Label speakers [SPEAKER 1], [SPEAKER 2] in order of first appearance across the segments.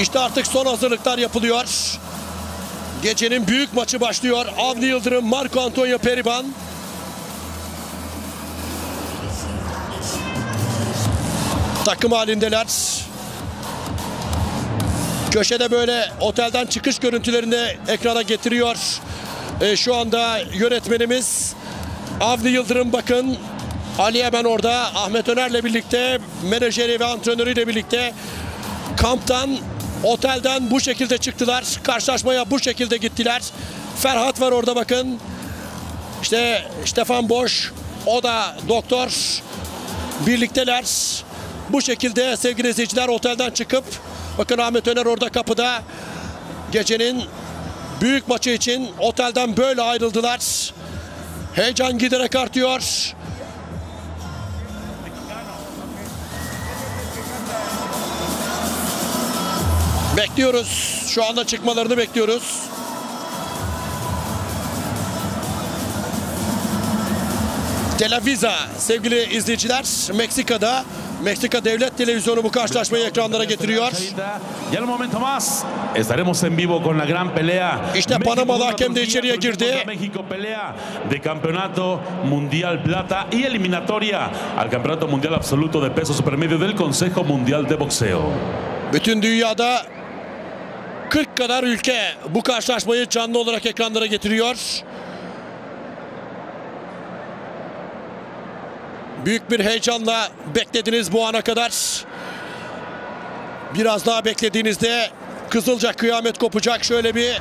[SPEAKER 1] İşte artık son hazırlıklar yapılıyor. Gecenin büyük maçı başlıyor. Avni Yıldırım, Marco Antonio Periban. Takım halindeler. Köşede böyle otelden çıkış görüntülerini ekrana getiriyor. Ee, şu anda yönetmenimiz Avni Yıldırım bakın. Ali hemen orada. Ahmet Öner'le birlikte menajeri ve antrenörüyle birlikte kamptan otelden bu şekilde çıktılar. Karşılaşmaya bu şekilde gittiler. Ferhat var orada bakın. İşte Stefan Boş o da doktor. Birlikteler. Bu şekilde sevgili izleyiciler otelden çıkıp bakın Ahmet Öner orada kapıda gecenin büyük maçı için otelden böyle ayrıldılar. Heyecan giderek artıyor. Bekliyoruz. Şu anda çıkmalarını bekliyoruz. Tel Aviv'da sevgili izleyiciler Meksika'da Meksika Devlet Televizyonu bu karşılaşmayı ekranlara getiriyor.
[SPEAKER 2] Estaremos en vivo con la gran pelea.
[SPEAKER 1] İşte Panamalı hakem de içeriye girdi.
[SPEAKER 2] México pelea de campeonato mundial plata y eliminatoria al campeonato mundial absoluto de peso supermedio del Consejo Mundial de Boxeo.
[SPEAKER 1] Bütün dünyada 40 kadar ülke bu karşılaşmayı canlı olarak ekranlara getiriyor. Büyük bir heyecanla beklediniz bu ana kadar. Biraz daha beklediğinizde Kızılca kıyamet kopacak. Şöyle bir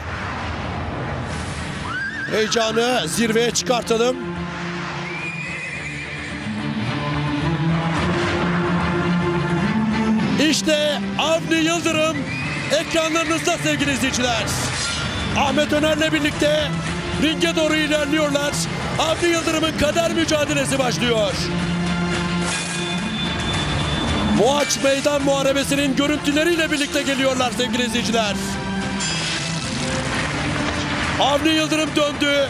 [SPEAKER 1] heyecanı zirveye çıkartalım. İşte Avni Yıldırım ekranlarınızda sevgili izleyiciler. Ahmet Öner'le birlikte ringe doğru ilerliyorlar. Avni Yıldırım'ın kader mücadelesi başlıyor. Boğaç Meydan Muharebesi'nin görüntüleriyle birlikte geliyorlar sevgili izleyiciler. Avni Yıldırım döndü.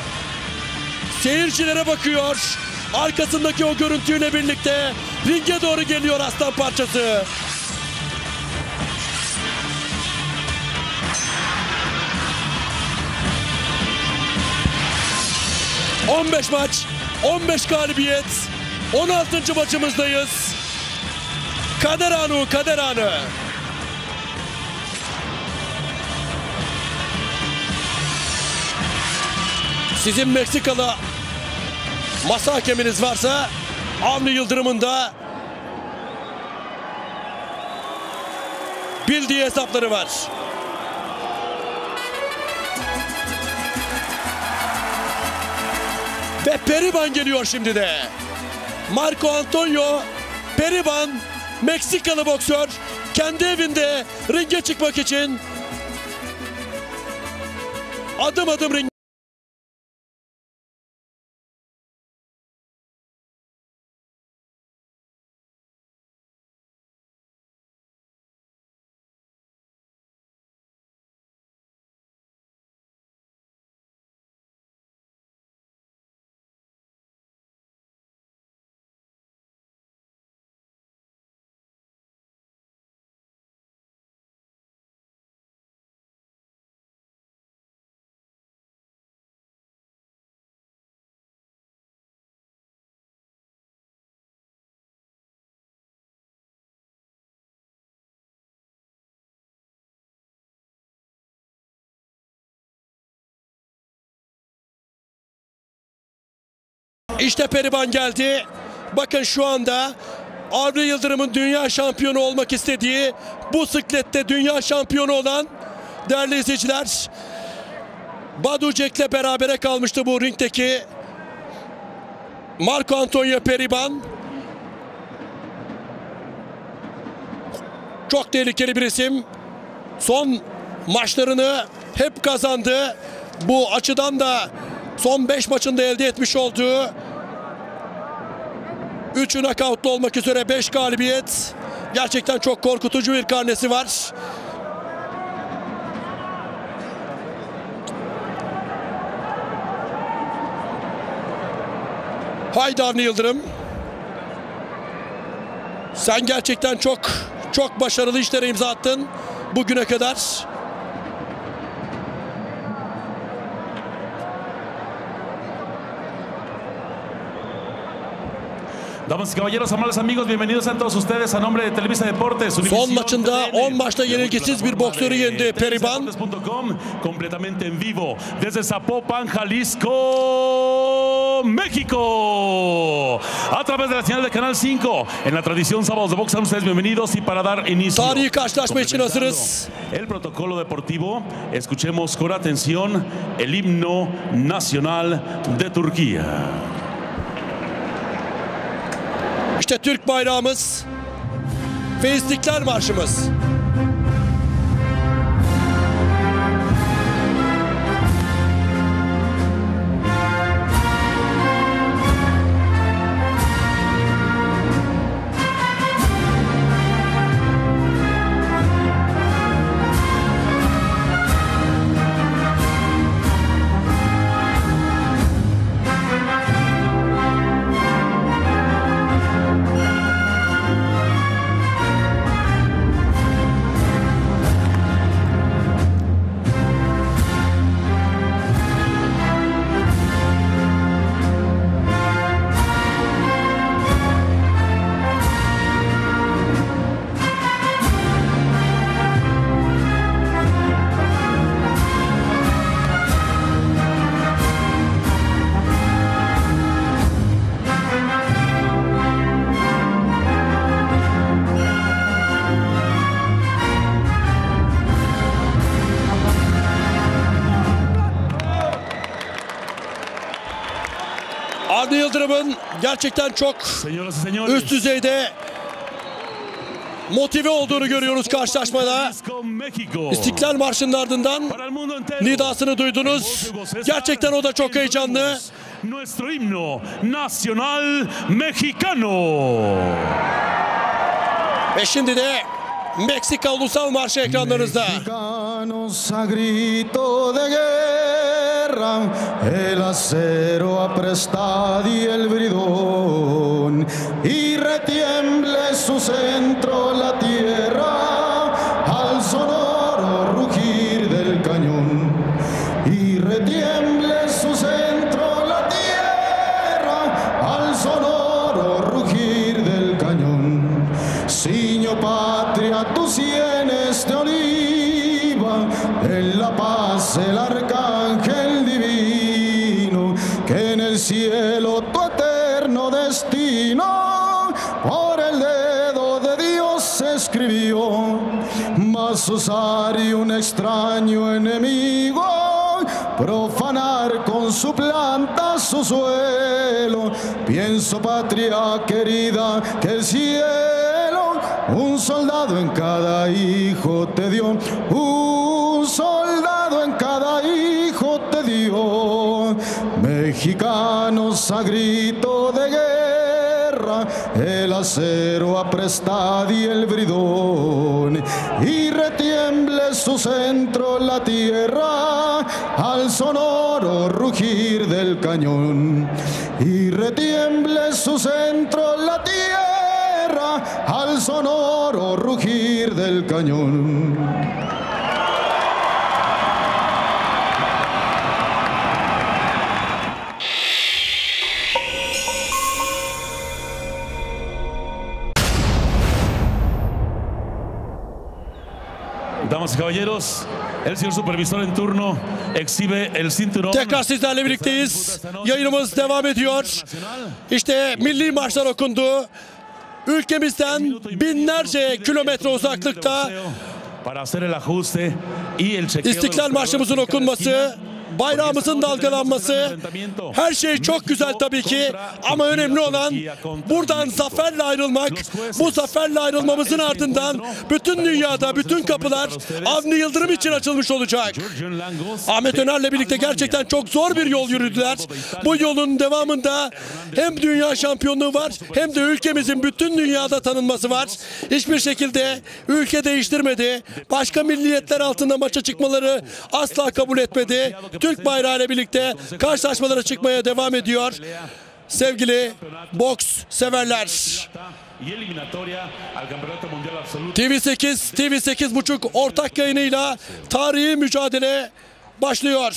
[SPEAKER 1] Seyircilere bakıyor. Arkasındaki o görüntüyle birlikte ringe doğru geliyor aslan parçası. 15 maç, 15 galibiyet, 16. maçımızdayız. Kader anı, kader anı. Sizin Meksikalı masa hakeminiz varsa Avni Yıldırım'ın da bildiği hesapları var. Ve Periban geliyor şimdi de. Marco Antonio Periban Meksikalı boksör kendi evinde ringe çıkmak için adım adım ring İşte Periban geldi. Bakın şu anda Avni Yıldırım'ın dünya şampiyonu olmak istediği bu siklette dünya şampiyonu olan değerli izleyiciler Badu Jack'le berabere kalmıştı bu ringdeki Marco Antonio Periban. Çok tehlikeli bir isim. Son maçlarını hep kazandı. Bu açıdan da son 5 maçında elde etmiş olduğu 3'ü nakavtlı olmak üzere 5 galibiyet. Gerçekten çok korkutucu bir karnesi var. Haydi Avni Yıldırım. Sen gerçekten çok çok başarılı işlere imza attın. bugüne kadar.
[SPEAKER 2] Damas y caballeros, amables amigos, bienvenidos a todos ustedes a nombre de Televisa Deportes.
[SPEAKER 1] Son maçında
[SPEAKER 2] TVN,
[SPEAKER 1] 10 maçta yenilgisiz bir boksörü
[SPEAKER 2] de
[SPEAKER 1] yendi Periban.
[SPEAKER 2] Completamente en vivo desde Zapopan, Jalisco, México. A través de la señal de Canal 5 en la tradición Sábados de Box. Sean ustedes bienvenidos y para dar inicio.
[SPEAKER 1] Tarihi karşılaşma için
[SPEAKER 2] complementando
[SPEAKER 1] hazırız.
[SPEAKER 2] El protocolo deportivo, escuchemos con atención el himno nacional de Turquía.
[SPEAKER 1] İşte Türk bayrağımız ve İstiklal Marşımız. Gerçekten çok üst düzeyde motive olduğunu görüyoruz karşılaşmada. İstiklal Marşı'nın ardından nidasını duydunuz. Gerçekten o da çok heyecanlı.
[SPEAKER 2] Nuestro himno nacional mexicano.
[SPEAKER 1] Ve şimdi de Meksika Ulusal Marşı ekranlarınızda.
[SPEAKER 3] El acero apresta y el bridón, y retiemble su centro la tierra Y un extraño enemigo profanar con su planta su suelo. Pienso, patria querida, que el cielo un soldado en cada hijo te dio. Un soldado en cada hijo te dio. Mexicanos a grito de guerra, el acero aprestad y el bridón, la tierra al sonoro rugir del cañón, y retiemble su centro la tierra al sonoro rugir del cañón.
[SPEAKER 2] Y caballeros, el señor supervisor en turno exhibe el cinturón.
[SPEAKER 1] Tekrar sizlerle birlikteyiz. Yayınımız devam ediyor. İşte milli maçlar okundu. Ülkemizden binlerce kilometre uzaklıkta İstiklal Marşımızın okunması. Bayrağımızın dalgalanması, her şey çok güzel tabii ki ama önemli olan buradan zaferle ayrılmak. Bu zaferle ayrılmamızın ardından bütün dünyada bütün kapılar Avni Yıldırım için açılmış olacak. Ahmet Öner'le birlikte gerçekten çok zor bir yol yürüdüler. Bu yolun devamında hem dünya şampiyonluğu var hem de ülkemizin bütün dünyada tanınması var. Hiçbir şekilde ülke değiştirmedi. Başka milliyetler altında maça çıkmaları asla kabul etmedi. Türk bayrağı ile birlikte karşılaşmalara çıkmaya devam ediyor. Sevgili boks severler.
[SPEAKER 2] y eliminatoria al Campeonato Mundial Absoluto.
[SPEAKER 1] TV8, TV8 buçuk ortak yayınıyla tarihi mücadele başlıyor.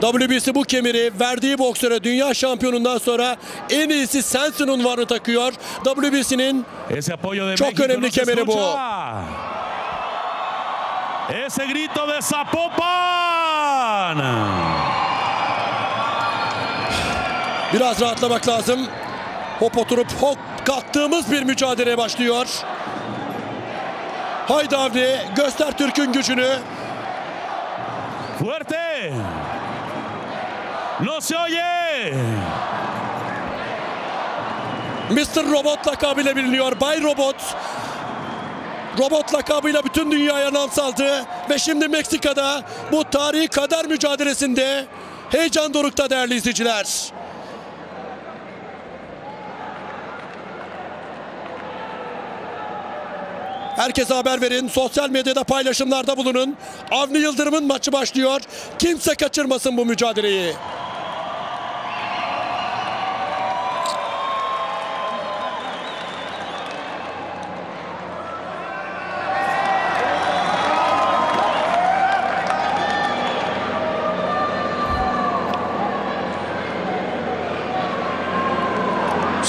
[SPEAKER 1] WBC bu kemeri verdiği boksöre dünya şampiyonundan sonra en iyisi sensin unvanı takıyor. WBC'nin Çok önemli kemeri bu.
[SPEAKER 2] Ese grito de Zapopan.
[SPEAKER 1] biraz rahatlamak lazım. Hop oturup hop kalktığımız bir mücadele başlıyor. Haydi Avni göster Türk'ün gücünü.
[SPEAKER 2] Fuerte. No se oye.
[SPEAKER 1] Mr. Robot lakabıyla biliniyor. Bay Robot. Robot lakabıyla bütün dünyaya nam saldı. Ve şimdi Meksika'da bu tarihi kader mücadelesinde heyecan dorukta değerli izleyiciler. Herkese haber verin. Sosyal medyada paylaşımlarda bulunun. Avni Yıldırım'ın maçı başlıyor. Kimse kaçırmasın bu mücadeleyi.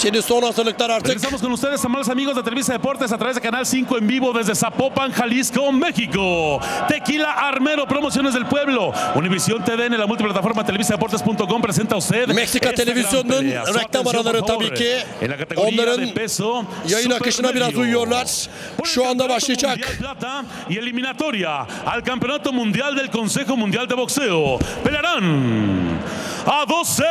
[SPEAKER 1] Şimdi son hazırlıklar artık.
[SPEAKER 2] Regresamos con ustedes, amables amigos de Televisa Deportes, a través de Canal 5 en vivo desde Zapopan, Jalisco, México. Tequila Armero, Promociones del Pueblo. Univisión TVN, la multiplataforma televisadeportes.com presenta a usted.
[SPEAKER 1] Meksika televizyonunun reklam tabii ki
[SPEAKER 2] En la categoría
[SPEAKER 1] onların
[SPEAKER 2] de peso
[SPEAKER 1] yayın akışına biraz uyuyorlar. Şu anda başlayacak.
[SPEAKER 2] Y eliminatoria al Campeonato Mundial del Consejo Mundial de Boxeo. Pelearán a 12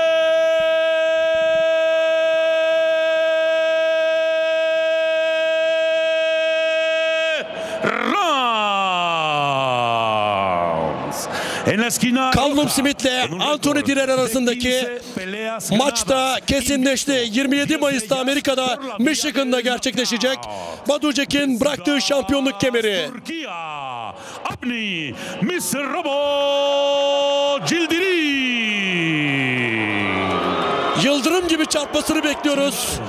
[SPEAKER 2] roja,
[SPEAKER 1] Smith'le Anthony
[SPEAKER 2] de
[SPEAKER 1] arasındaki
[SPEAKER 2] 15 peleas
[SPEAKER 1] Maçta kesinleşti. 27 Mayıs'ta Amerika'da Michigan'da gerçekleşecek. Badujek'in bıraktığı şampiyonluk kemeri.
[SPEAKER 2] Abni, Mr. Robo, Gildiri.
[SPEAKER 1] Yıldırım gibi çarpmasını bekliyoruz.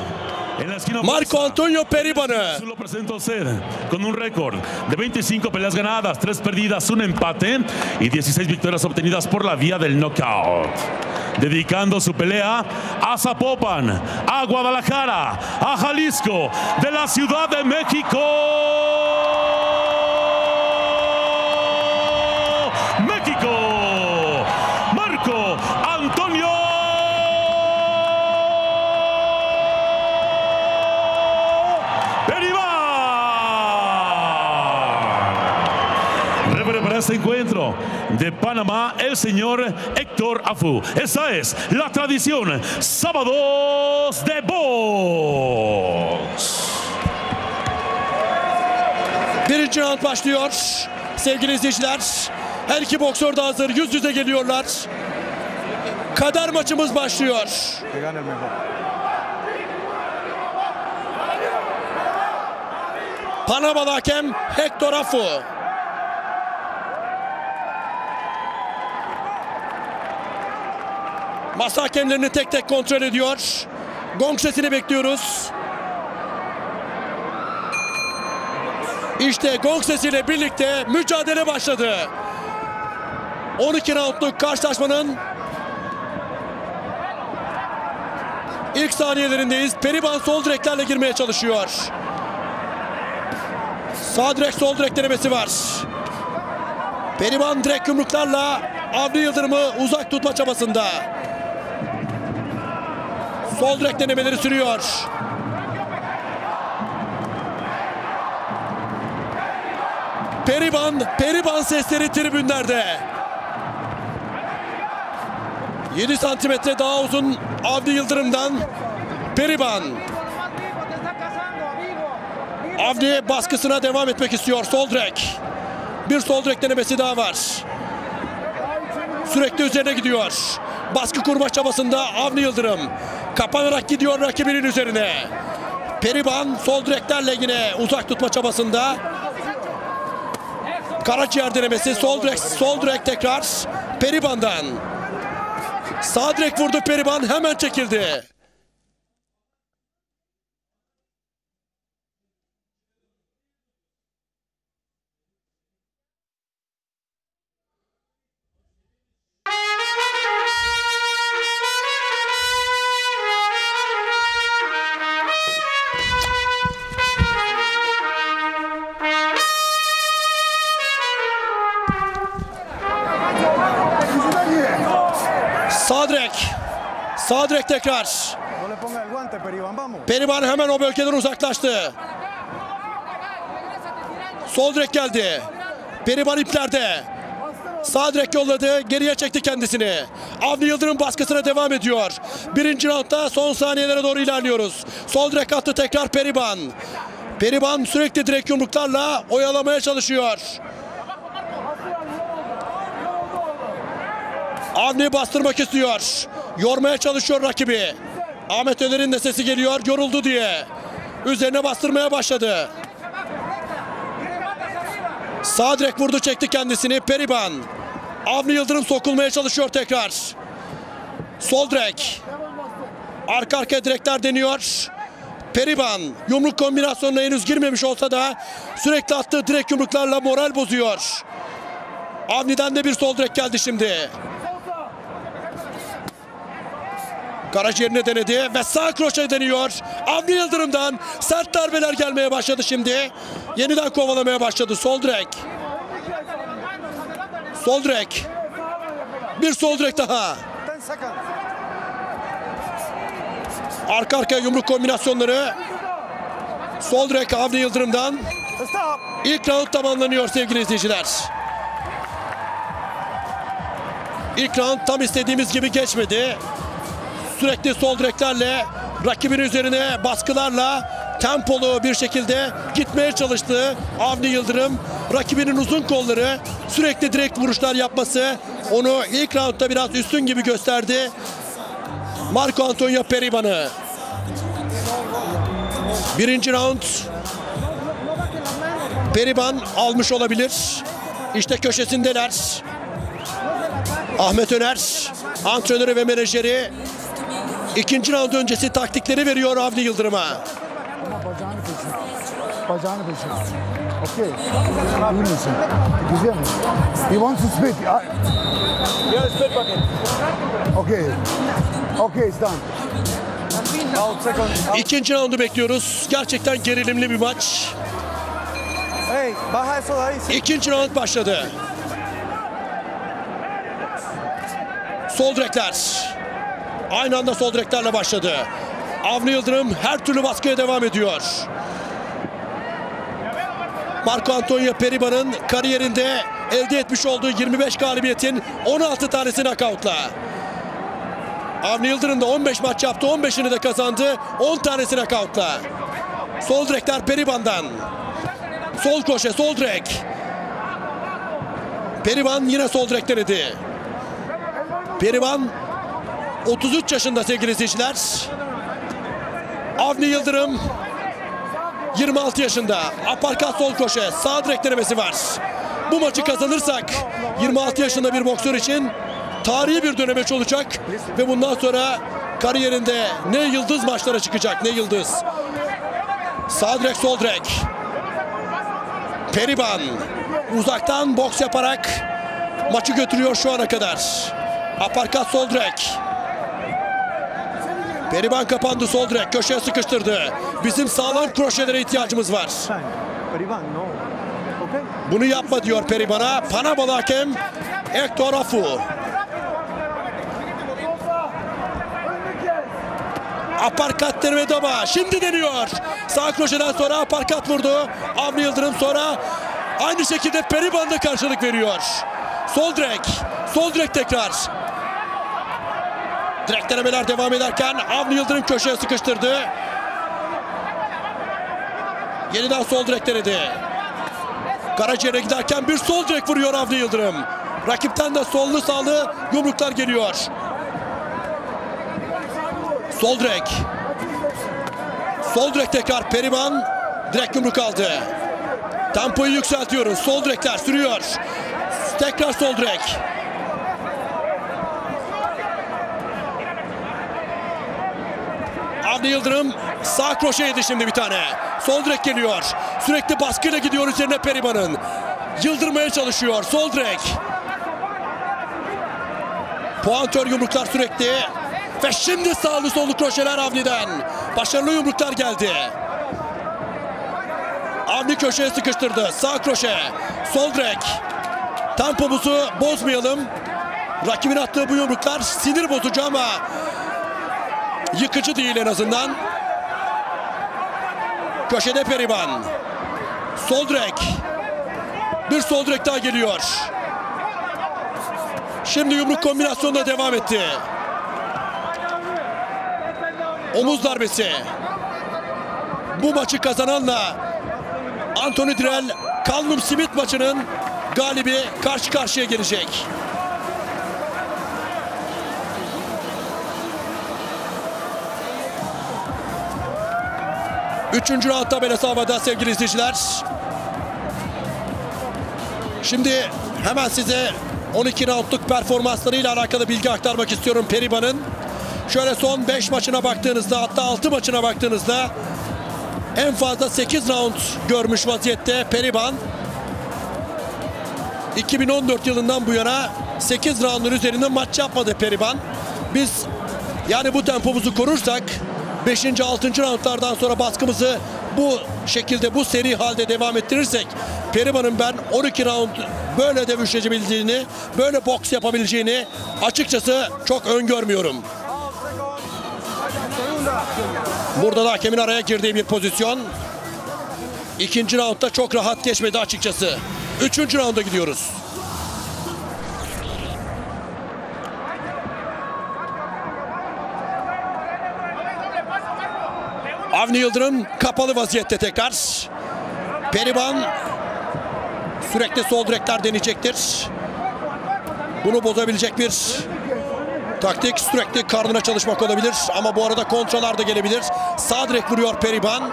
[SPEAKER 1] Marco Antonio Periban'ı.
[SPEAKER 2] Lo presento a usted con un récord de 25 peleas ganadas, 3 perdidas, un empate y 16 victorias obtenidas por la vía del knockout. Dedicando su pelea a Zapopan, a Guadalajara, a Jalisco, de la Ciudad de. México, este encuentro de Panamá, el señor Héctor Afu. Esa es la tradición. Sábados de box.
[SPEAKER 1] Birinci round başlıyor. Sevgili izleyiciler. Her iki boksör de hazır. Yüz yüze geliyorlar. Kader maçımız başlıyor. Panamalı hakem Hector Afu. Masa hakemlerini tek tek kontrol ediyor. Gong sesini bekliyoruz. İşte gong sesiyle birlikte mücadele başladı. 12 roundluk karşılaşmanın ilk saniyelerindeyiz. Periban sol direklerle girmeye çalışıyor. Sağ direk sol direk denemesi var. Periban direkt yumruklarla Avni Yıldırım'ı uzak tutma çabasında. Sol direk denemeleri sürüyor. Periban, Periban sesleri tribünlerde. 7 santimetre daha uzun Avni Yıldırım'dan Periban. Avni baskısına devam etmek istiyor. Sol direk. Bir sol direk denemesi daha var. Sürekli üzerine gidiyor. Baskı kurma çabasında Avni Yıldırım. Kapanarak gidiyor rakibinin üzerine. Periban sol direklerle yine uzak tutma çabasında. Karaciğer denemesi sol direk sol direk tekrar Periban'dan. Sağ direk vurdu Periban hemen çekildi.
[SPEAKER 3] Vamos.
[SPEAKER 1] Periban hemen o bölgeden uzaklaştı. Sol direk geldi. Periban iplerde. Sağ direk yolladı. Geriye çekti kendisini. Avni Yıldırım baskısına devam ediyor. Birinci roundda son saniyelere doğru ilerliyoruz. Sol direk attı tekrar Periban. Periban sürekli direk yumruklarla oyalamaya çalışıyor. Avni bastırmak istiyor. Yormaya çalışıyor rakibi. Ahmet Öner'in de sesi geliyor yoruldu diye. Üzerine bastırmaya başladı. Sağ direk vurdu çekti kendisini Periban. Avni Yıldırım sokulmaya çalışıyor tekrar. Sol direk. Arka arkaya direkler deniyor. Periban yumruk kombinasyonuna henüz girmemiş olsa da sürekli attığı direk yumruklarla moral bozuyor. Avni'den de bir sol direk geldi şimdi. Karaciğerine denedi ve sağ kroşe deniyor. Avni Yıldırım'dan sert darbeler gelmeye başladı şimdi. Yeniden kovalamaya başladı. Sol direk. Sol direk. Bir sol direk daha. Arka arkaya yumruk kombinasyonları. Sol direk Avni Yıldırım'dan. İlk round tamamlanıyor sevgili izleyiciler. İlk round tam istediğimiz gibi geçmedi. Sürekli sol direklerle rakibin üzerine baskılarla tempolu bir şekilde gitmeye çalıştı. Avni Yıldırım rakibinin uzun kolları sürekli direkt vuruşlar yapması onu ilk roundda biraz üstün gibi gösterdi. Marco Antonio Periban'ı. Birinci round Periban almış olabilir. İşte köşesindeler. Ahmet Öner, antrenörü ve menajeri ikinci round öncesi taktikleri veriyor Avni Yıldırım'a.
[SPEAKER 4] Bacağını peşin. Bacağını peşin. Okey. İyi misin? Güzel mi? He wants to spit. I...
[SPEAKER 3] Yeah, spit bucket.
[SPEAKER 4] Okay. Okay, it's done.
[SPEAKER 1] İkinci roundu bekliyoruz. Gerçekten gerilimli bir maç. İkinci round başladı. Sol direkler. Aynı anda sol direklerle başladı. Avni Yıldırım her türlü baskıya devam ediyor. Marco Antonio Periban'ın kariyerinde elde etmiş olduğu 25 galibiyetin 16 tanesi nakavtla. Avni Yıldırım da 15 maç yaptı, 15'ini de kazandı, 10 tanesi nakavtla. Sol direkler Periban'dan. Sol koşe, sol direk. Periban yine sol direk denedi. Periban 33 yaşında sevgili izleyiciler. Avni Yıldırım 26 yaşında. Aparkat sol koşe, sağ direk denemesi var. Bu maçı kazanırsak 26 yaşında bir boksör için tarihi bir dönemeç olacak ve bundan sonra kariyerinde ne yıldız maçlara çıkacak ne yıldız. Sağ direk sol direk. Periban uzaktan boks yaparak maçı götürüyor şu ana kadar. Aparkat sol direk. Periban kapandı sol direk. Köşeye sıkıştırdı. Bizim sağlam kroşelere ihtiyacımız var. Bunu yapma diyor Periban'a. Panamalı hakem Hector Afu. Aparkat ama şimdi deniyor. Sağ kroşeden sonra aparkat vurdu. Avni Yıldırım sonra aynı şekilde Periban'da karşılık veriyor. Sol direk. Sol direk tekrar. Direkt denemeler devam ederken Avni Yıldırım köşeye sıkıştırdı. Yeniden sol direk denedi. Karaciğer'e giderken bir sol direk vuruyor Avni Yıldırım. Rakipten de sollu sağlı yumruklar geliyor. Sol direk. Sol direk tekrar Periman direkt yumruk aldı. Tempoyu yükseltiyoruz. Sol direkler sürüyor. Tekrar sol direk. Avni Yıldırım sağ kroşe yedi şimdi bir tane. Sol direk geliyor. Sürekli baskıyla gidiyor üzerine Periban'ın. Yıldırmaya çalışıyor. Sol direk. Puantör yumruklar sürekli. Ve şimdi sağlı sollu kroşeler Avni'den. Başarılı yumruklar geldi. Avni köşeye sıkıştırdı. Sağ kroşe. Sol direk. Tempomuzu bozmayalım. Rakibin attığı bu yumruklar sinir bozucu ama yıkıcı değil en azından. Köşede Periban. Sol direk. Bir sol direk daha geliyor. Şimdi yumruk kombinasyonu da devam etti. Omuz darbesi. Bu maçı kazananla Anthony Direl Callum Smith maçının galibi karşı karşıya gelecek. Üçüncü round tabelası havada sevgili izleyiciler. Şimdi hemen size 12 roundluk performanslarıyla alakalı bilgi aktarmak istiyorum Periban'ın. Şöyle son 5 maçına baktığınızda hatta 6 maçına baktığınızda en fazla 8 round görmüş vaziyette Periban. 2014 yılından bu yana 8 roundun üzerinde maç yapmadı Periban. Biz yani bu tempomuzu korursak 5. 6. roundlardan sonra baskımızı bu şekilde bu seri halde devam ettirirsek Periban'ın ben 12 round böyle dövüşebileceğini, böyle boks yapabileceğini açıkçası çok öngörmüyorum. Burada da hakemin araya girdiği bir pozisyon. İkinci roundda çok rahat geçmedi açıkçası. Üçüncü rounda gidiyoruz. Avni Yıldırım kapalı vaziyette tekrar. Periban sürekli sol direkler deneyecektir. Bunu bozabilecek bir taktik sürekli karnına çalışmak olabilir ama bu arada kontralar da gelebilir. Sağ direk vuruyor Periban.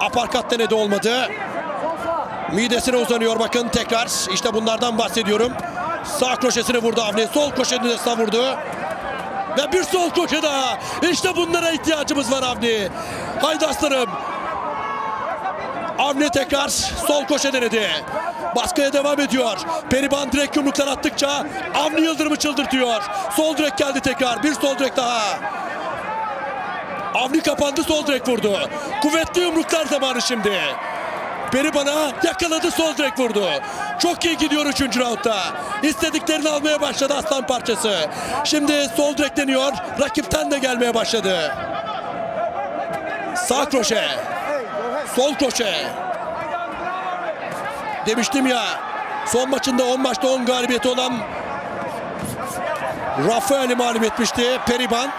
[SPEAKER 1] Aparkat denedi olmadı. Midesine uzanıyor bakın tekrar. İşte bunlardan bahsediyorum. Sağ kroşesine vurdu Avni. Sol kroşesine vurdu. Ve bir sol koşu daha. İşte bunlara ihtiyacımız var Avni. Haydi aslanım. Avni tekrar sol koşu denedi. Baskıya devam ediyor. Periban direkt yumruklar attıkça Avni Yıldırım'ı çıldırtıyor. Sol direk geldi tekrar. Bir sol direk daha. Avni kapandı sol direk vurdu. Kuvvetli yumruklar zamanı şimdi. Periban'a yakaladı sol direk vurdu. Çok iyi gidiyor 3. roundda. İstediklerini almaya başladı aslan parçası. Şimdi sol direk deniyor. Rakipten de gelmeye başladı. Sağ kroşe. Sol kroşe. Demiştim ya. Son maçında 10 maçta 10 galibiyeti olan Rafael'i mağlup etmişti Periban.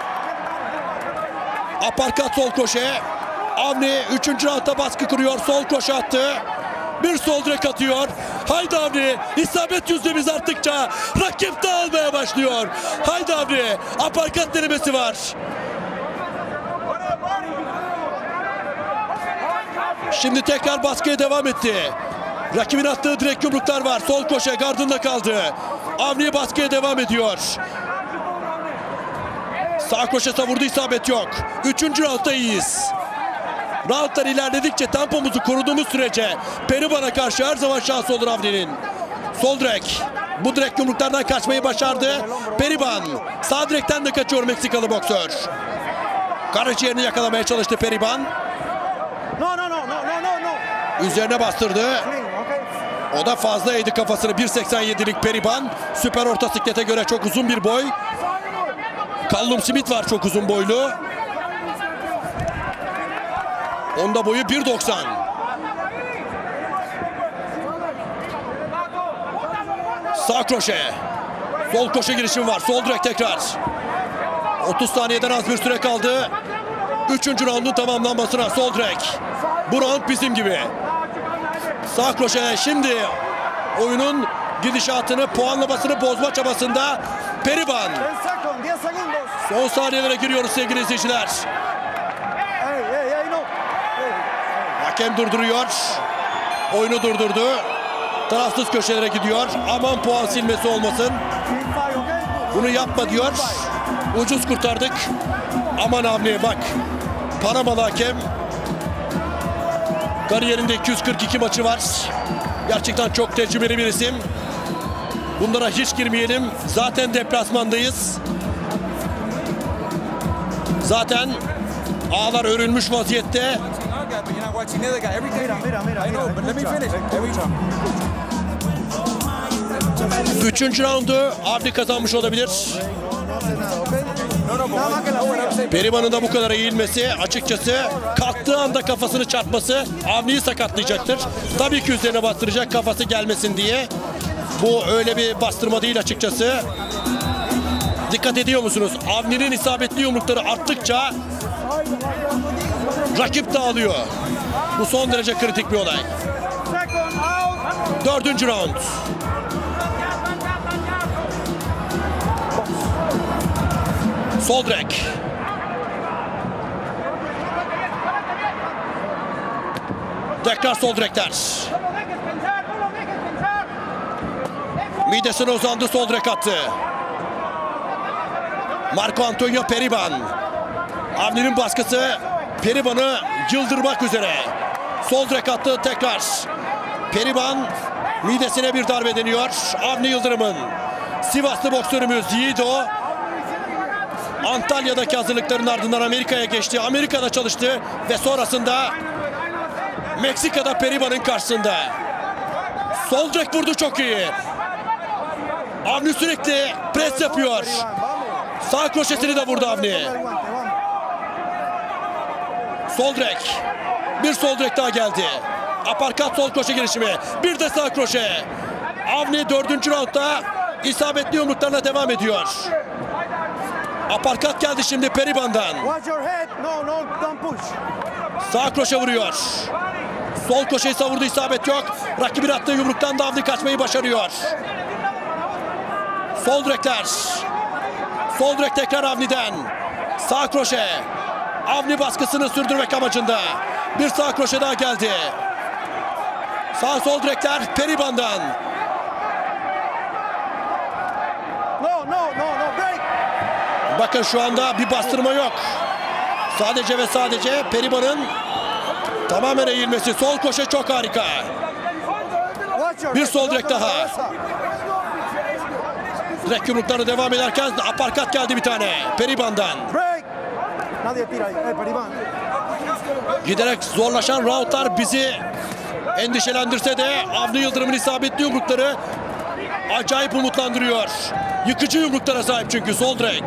[SPEAKER 1] Aparkat sol koşe. Avni 3. roundda baskı kuruyor. Sol koşu attı. Bir sol direk atıyor. Haydi Avni. İsabet yüzdemiz arttıkça rakip dağılmaya başlıyor. Haydi Avni. Aparkat denemesi var. Şimdi tekrar baskıya devam etti. Rakibin attığı direk yumruklar var. Sol koşe gardında kaldı. Avni baskıya devam ediyor. Sağ koşe savurdu isabet yok. Üçüncü roundda iyiyiz. Roundlar ilerledikçe tempomuzu koruduğumuz sürece Periban'a karşı her zaman şansı olur Avni'nin. Sol direk. Bu direk yumruklardan kaçmayı başardı. Periban. Sağ direkten de kaçıyor Meksikalı boksör. Karaciğerini yakalamaya çalıştı Periban.
[SPEAKER 3] No, no, no, no, no, no, no.
[SPEAKER 1] Üzerine bastırdı. O da fazla eğdi kafasını. 1.87'lik Periban. Süper orta siklete göre çok uzun bir boy. Callum Smith var çok uzun boylu. Onda boyu 1.90. Sağ kroşe. Sol koşe girişim var. Sol direk tekrar. 30 saniyeden az bir süre kaldı. Üçüncü roundun tamamlanmasına sol direk. Bu round bizim gibi. Sağ kroşe şimdi oyunun gidişatını, puanlamasını bozma çabasında Periban.
[SPEAKER 3] 10 seconds, 10 segundos.
[SPEAKER 1] Son saniyelere giriyoruz sevgili izleyiciler.
[SPEAKER 3] Hey, hey, hey, no. Hey.
[SPEAKER 1] Hakem durduruyor. oyunu durdurdu. Tarafsız köşelere gidiyor. Aman puan silmesi olmasın. Bunu yapma diyor. Ucuz kurtardık. Aman Avni bak. Panamalı hakem. Kariyerinde 242 maçı var. Gerçekten çok tecrübeli bir isim. Bunlara hiç girmeyelim. Zaten deplasmandayız. Zaten ağlar örülmüş vaziyette.
[SPEAKER 5] Watching our guy, but you're not watching the other guy. Every time.
[SPEAKER 3] Mira, mira, mira,
[SPEAKER 5] I know,
[SPEAKER 3] mira,
[SPEAKER 5] but let me finish.
[SPEAKER 1] Üçüncü raundu Avni kazanmış olabilir. Periban'ın da bu kadar eğilmesi açıkçası kalktığı anda kafasını çarpması Avni'yi sakatlayacaktır. Tabii ki üzerine bastıracak kafası gelmesin diye. Bu öyle bir bastırma değil açıkçası. Dikkat ediyor musunuz? Avni'nin isabetli yumrukları arttıkça rakip dağılıyor. Bu son derece kritik bir olay. Dördüncü round. Sol direk. Tekrar sol direkler. Midesine uzandı sol direk attı. Marco Antonio Periban. Avni'nin baskısı Periban'ı yıldırmak üzere. Sol direk attı tekrar. Periban midesine bir darbe deniyor. Avni Yıldırım'ın. Sivaslı boksörümüz Yiğido Antalya'daki hazırlıkların ardından Amerika'ya geçti. Amerika'da çalıştı ve sonrasında Meksika'da Periban'ın karşısında. Sol direk vurdu çok iyi. Avni sürekli pres yapıyor. Sağ kroşesini de vurdu Avni.
[SPEAKER 3] Toma el guante, vamos.
[SPEAKER 1] Sol direk. Bir sol direk daha geldi. Aparkat sol kroşe girişimi. Bir de sağ kroşe. Avni dördüncü roundda isabetli yumruklarına devam ediyor. Aparkat geldi şimdi Periban'dan. Sağ kroşe vuruyor. Sol kroşeyi savurdu isabet yok. Rakibin attığı yumruktan da Avni kaçmayı başarıyor. Sol direkler. Sol direk tekrar Avni'den. Sağ kroşe. Avni baskısını sürdürmek amacında. Bir sağ kroşe daha geldi. Sağ sol direkler Periban'dan.
[SPEAKER 3] No, no, no, no, break.
[SPEAKER 1] Bakın şu anda bir bastırma yok. Sadece ve sadece Periban'ın tamamen eğilmesi. Sol koşe çok harika. Bir sol direk daha. Direkt yumrukları devam ederken aparkat geldi bir tane. Periban'dan.
[SPEAKER 3] Break.
[SPEAKER 1] Giderek zorlaşan roundlar bizi endişelendirse de Avni Yıldırım'ın isabetli yumrukları acayip umutlandırıyor. Yıkıcı yumruklara sahip çünkü sol direk.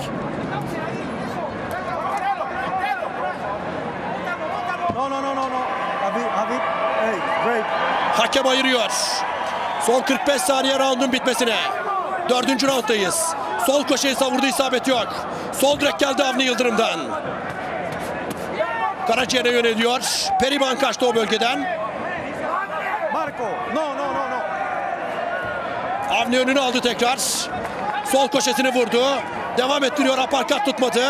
[SPEAKER 3] No, no, no, no, no. Habib, Habib. Hey, break.
[SPEAKER 1] Hakem ayırıyor. Son 45 saniye roundun bitmesine. Dördüncü rounddayız. Sol köşeyi savurdu isabet yok. Sol direk geldi Avni Yıldırım'dan. Karaciğer'e yöneliyor. Periban kaçtı o bölgeden.
[SPEAKER 3] Marco. No, no, no, no.
[SPEAKER 1] Avni önünü aldı tekrar. Sol köşesini vurdu. Devam ettiriyor. Aparkat tutmadı.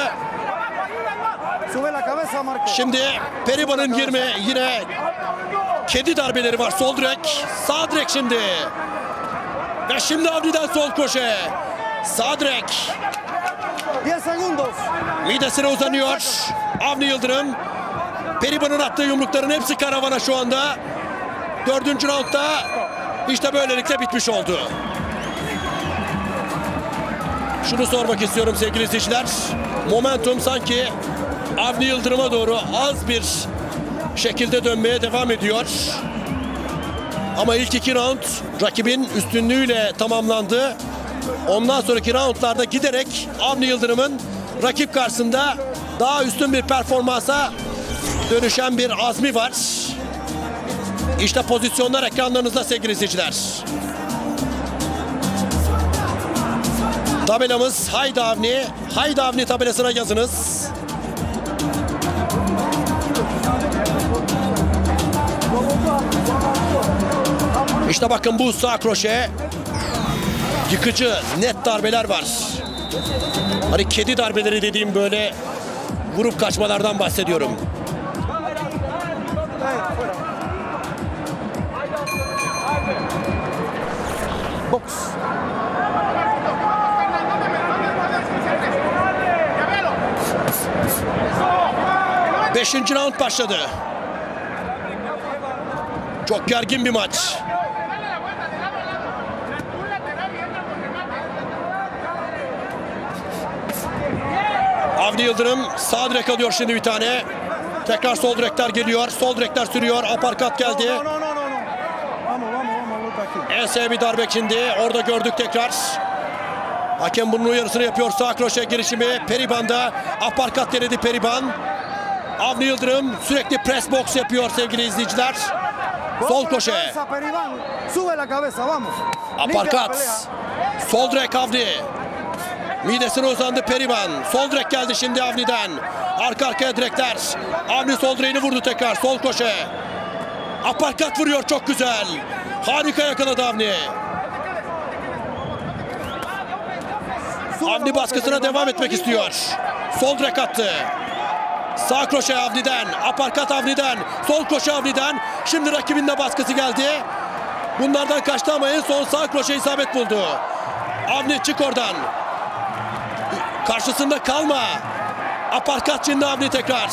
[SPEAKER 1] Şimdi Periban'ın 20 yine kedi darbeleri var. Sol direk. Sağ direk şimdi. Ve şimdi Avni'den sol köşe. Sağ direk.
[SPEAKER 3] 10 segundos.
[SPEAKER 1] Midesine uzanıyor. Avni Yıldırım. Periban'ın attığı yumrukların hepsi karavana şu anda. Dördüncü roundda işte böylelikle bitmiş oldu. Şunu sormak istiyorum sevgili izleyiciler. Momentum sanki Avni Yıldırım'a doğru az bir şekilde dönmeye devam ediyor. Ama ilk iki round rakibin üstünlüğüyle tamamlandı. Ondan sonraki roundlarda giderek Avni Yıldırım'ın rakip karşısında daha üstün bir performansa dönüşen bir azmi var. İşte pozisyonlar ekranlarınızda sevgili izleyiciler. Tabelamız Haydi Avni, Haydi Avni tabelasına yazınız. İşte bakın bu sağ kroşe. Yıkıcı, net darbeler var. Hani kedi darbeleri dediğim böyle vurup kaçmalardan bahsediyorum.
[SPEAKER 3] Box.
[SPEAKER 1] Beşinci round başladı. Çok gergin bir maç. Avni Yıldırım sağ direk alıyor şimdi bir tane. Tekrar sol direkler geliyor. Sol direkler sürüyor. Aparkat geldi.
[SPEAKER 3] No, no, no, no, no. Vamos, vamos,
[SPEAKER 1] Enseye bir darbe şimdi. Orada gördük tekrar. Hakem bunun uyarısını yapıyor. Sağ kroşe girişimi. Periban'da. Aparkat denedi Periban. Avni Yıldırım sürekli press box yapıyor sevgili izleyiciler. Sol
[SPEAKER 3] la
[SPEAKER 1] Aparkat. Sol direk Avni. Midesine uzandı Periban. Sol direk geldi şimdi Avni'den. Arka arkaya direkler. Avni sol direğini vurdu tekrar. Sol koşe. Aparkat vuruyor çok güzel. Harika yakaladı Avni. Avni baskısına devam etmek istiyor. Sol direk attı. Sağ kroşe Avni'den. Aparkat Avni'den. Sol koşe Avni'den. Şimdi rakibinin de baskısı geldi. Bunlardan kaçtı ama en son sağ kroşe isabet buldu. Avni çık oradan. Karşısında kalma. Aparkat şimdi Avni tekrar.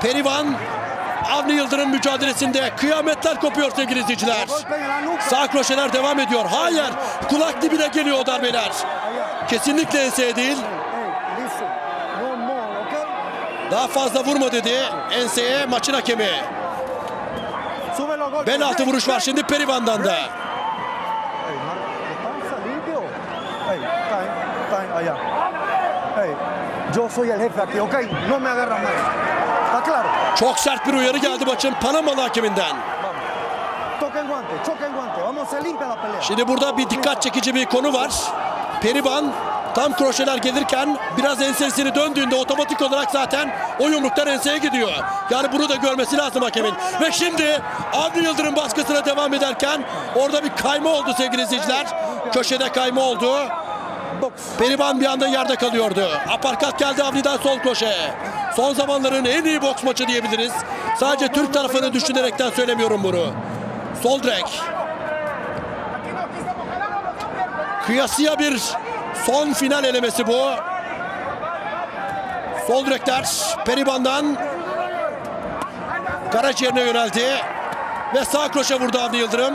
[SPEAKER 1] Perivan Avni Yıldırım mücadelesinde kıyametler kopuyor sevgili izleyiciler. Sağ kroşeler devam ediyor. Hayır. Kulak dibine geliyor o darbeler. Kesinlikle enseye değil. Daha fazla vurma dedi enseye maçın hakemi. Bel altı vuruş var şimdi Perivan'dan da.
[SPEAKER 3] Yo soy el jefe aquí, ¿ok? No me agarran más.
[SPEAKER 1] Çok sert bir uyarı geldi maçın Panamalı hakeminden. Şimdi burada bir dikkat çekici bir konu var. Periban tam kroşeler gelirken biraz ensesini döndüğünde otomatik olarak zaten o yumruklar enseye gidiyor. Yani bunu da görmesi lazım hakemin. Ve şimdi Avni Yıldırım baskısına devam ederken orada bir kayma oldu sevgili izleyiciler. Köşede kayma oldu. Periban bir anda yerde kalıyordu. Aparkat geldi Avni'den sol koşe. Son zamanların en iyi boks maçı diyebiliriz. Sadece Türk tarafını düşünerekten söylemiyorum bunu. Sol direk. Kıyasıya bir son final elemesi bu. Sol direkler Periban'dan Karaciğerine yöneldi. Ve sağ kroşe vurdu Avni Yıldırım.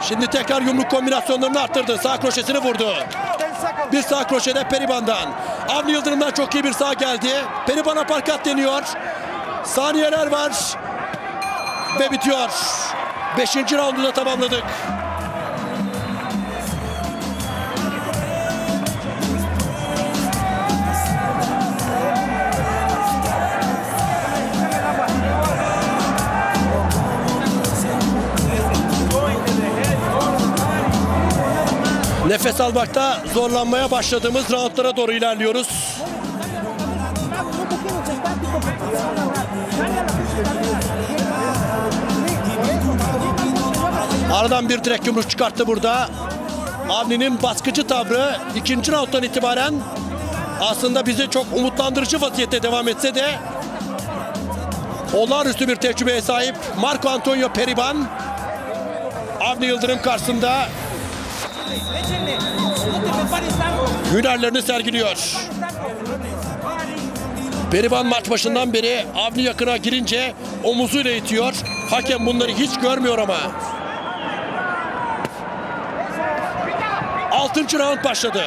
[SPEAKER 1] Şimdi tekrar yumruk kombinasyonlarını arttırdı. Sağ kroşesini vurdu. Bir sağ kroşede Periban'dan. Avni Yıldırım'dan çok iyi bir sağ geldi. Periban aparkat deniyor. Saniyeler var. Ve bitiyor. Beşinci raundu da tamamladık. Nefes almakta zorlanmaya başladığımız roundlara doğru ilerliyoruz. Aradan bir direk yumruk çıkarttı burada. Avni'nin baskıcı tavrı ikinci rounddan itibaren aslında bizi çok umutlandırıcı vaziyette devam etse de olağanüstü bir tecrübeye sahip Marco Antonio Periban Avni Yıldırım karşısında hünerlerini sergiliyor. Periban maç başından beri Avni yakına girince omuzuyla itiyor. Hakem bunları hiç görmüyor ama. Altıncı round başladı.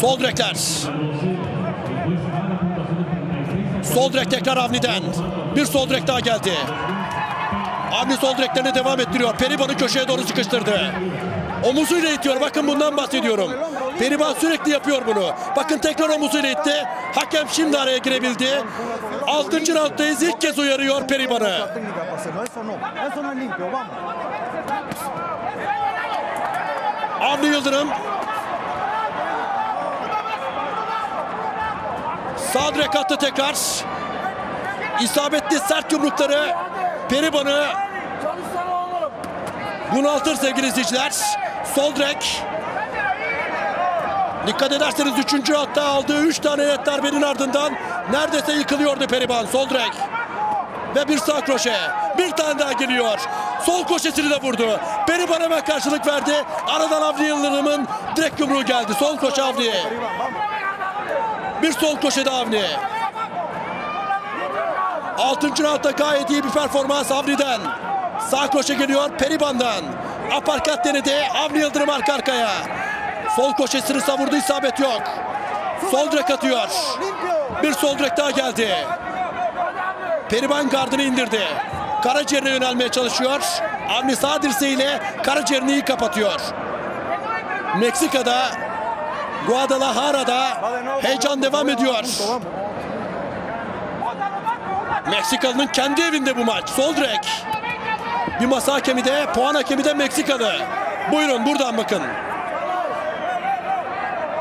[SPEAKER 1] Sol direkler. Sol direk tekrar Avni'den. Bir sol direk daha geldi. Avni sol direklerini devam ettiriyor. Periban'ı köşeye doğru sıkıştırdı. Omuzuyla itiyor. Bakın bundan bahsediyorum. Periban sürekli yapıyor bunu. Bakın tekrar omuzuyla itti. Hakem şimdi araya girebildi. Altıncı rounddayız. İlk kez uyarıyor Periban'ı. Avni Yıldırım. Sağ direk attı tekrar. İsabetli sert yumrukları Periban'ı bunaltır sevgili izleyiciler. Sol direk. Dikkat ederseniz 3. hatta aldığı 3 tane net darbenin ardından neredeyse yıkılıyordu Periban. Sol direk. Ve bir sağ kroşe. Bir tane daha geliyor. Sol koşesini de vurdu. Periban hemen karşılık verdi. Aradan Avni Yıldırım'ın direkt yumruğu geldi. Sol koşu Avni. Bir sol köşede Avni. 6. roundda gayet iyi bir performans Avni'den. Sağ köşe geliyor Periban'dan. Aparkat denedi. Avni Yıldırım arka arkaya. Sol koşesini savurdu isabet yok. Sol direk atıyor. Bir sol direk daha geldi. Periban gardını indirdi. Karaciğerine yönelmeye çalışıyor. Avni sağ dirseğiyle karaciğerini iyi kapatıyor. Meksika'da Guadalajara'da heyecan devam ediyor. Meksikalı'nın kendi evinde bu maç. Sol direk. Bir masa hakemi de puan hakemi de Meksikalı. Buyurun buradan bakın.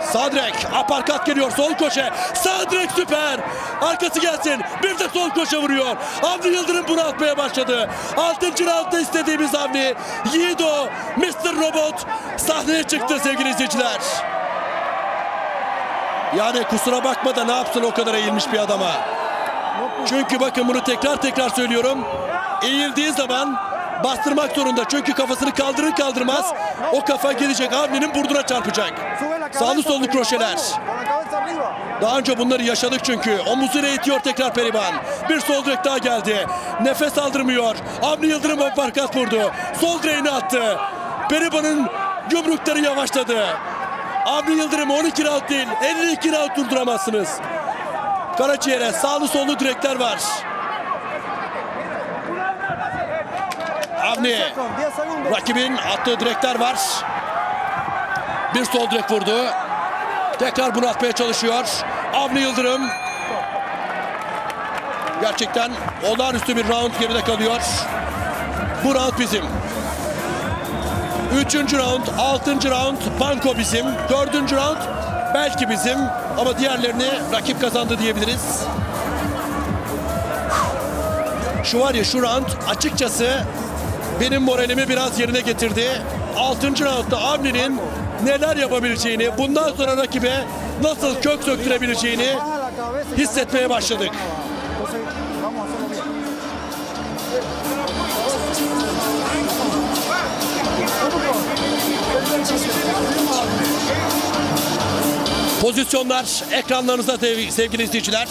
[SPEAKER 1] Sağ direk. Aparkat geliyor. Sol koşe. Sağ direk süper. Arkası gelsin. Bir de sol koşe vuruyor. Avni Yıldırım bunu atmaya başladı. 6. roundda istediğimiz Avni. Yiğido. Mr. Robot sahneye çıktı sevgili izleyiciler. Yani kusura bakma da ne yapsın o kadar eğilmiş bir adama. Çünkü bakın bunu tekrar tekrar söylüyorum. Eğildiği zaman bastırmak zorunda. Çünkü kafasını kaldırır kaldırmaz o kafa gelecek. Avni'nin burnuna çarpacak. Sağlı sollu kroşeler. Daha önce bunları yaşadık çünkü. Omuzuyla itiyor tekrar Periban. Bir sol direk daha geldi. Nefes aldırmıyor. Avni Yıldırım aparkat vurdu. Sol direğini attı. Periban'ın yumrukları yavaşladı. Avni Yıldırım 12 round değil 52 round durduramazsınız. Karaciğere sağlı sollu direkler var. Avni
[SPEAKER 3] Con 10 segundos.
[SPEAKER 1] rakibin attığı direkler var. Bir sol direk vurdu. Tekrar bunu atmaya çalışıyor. Avni Yıldırım. Gerçekten olağanüstü bir round geride kalıyor. Bu round bizim. Üçüncü round, altıncı round banko bizim. Dördüncü round belki bizim. Ama diğerlerini rakip kazandı diyebiliriz. Şu var ya şu round açıkçası benim moralimi biraz yerine getirdi. 6. roundda Avni'nin neler yapabileceğini, bundan sonra rakibe nasıl kök söktürebileceğini hissetmeye başladık. Pozisyonlar ekranlarınızda sev- sevgili izleyiciler.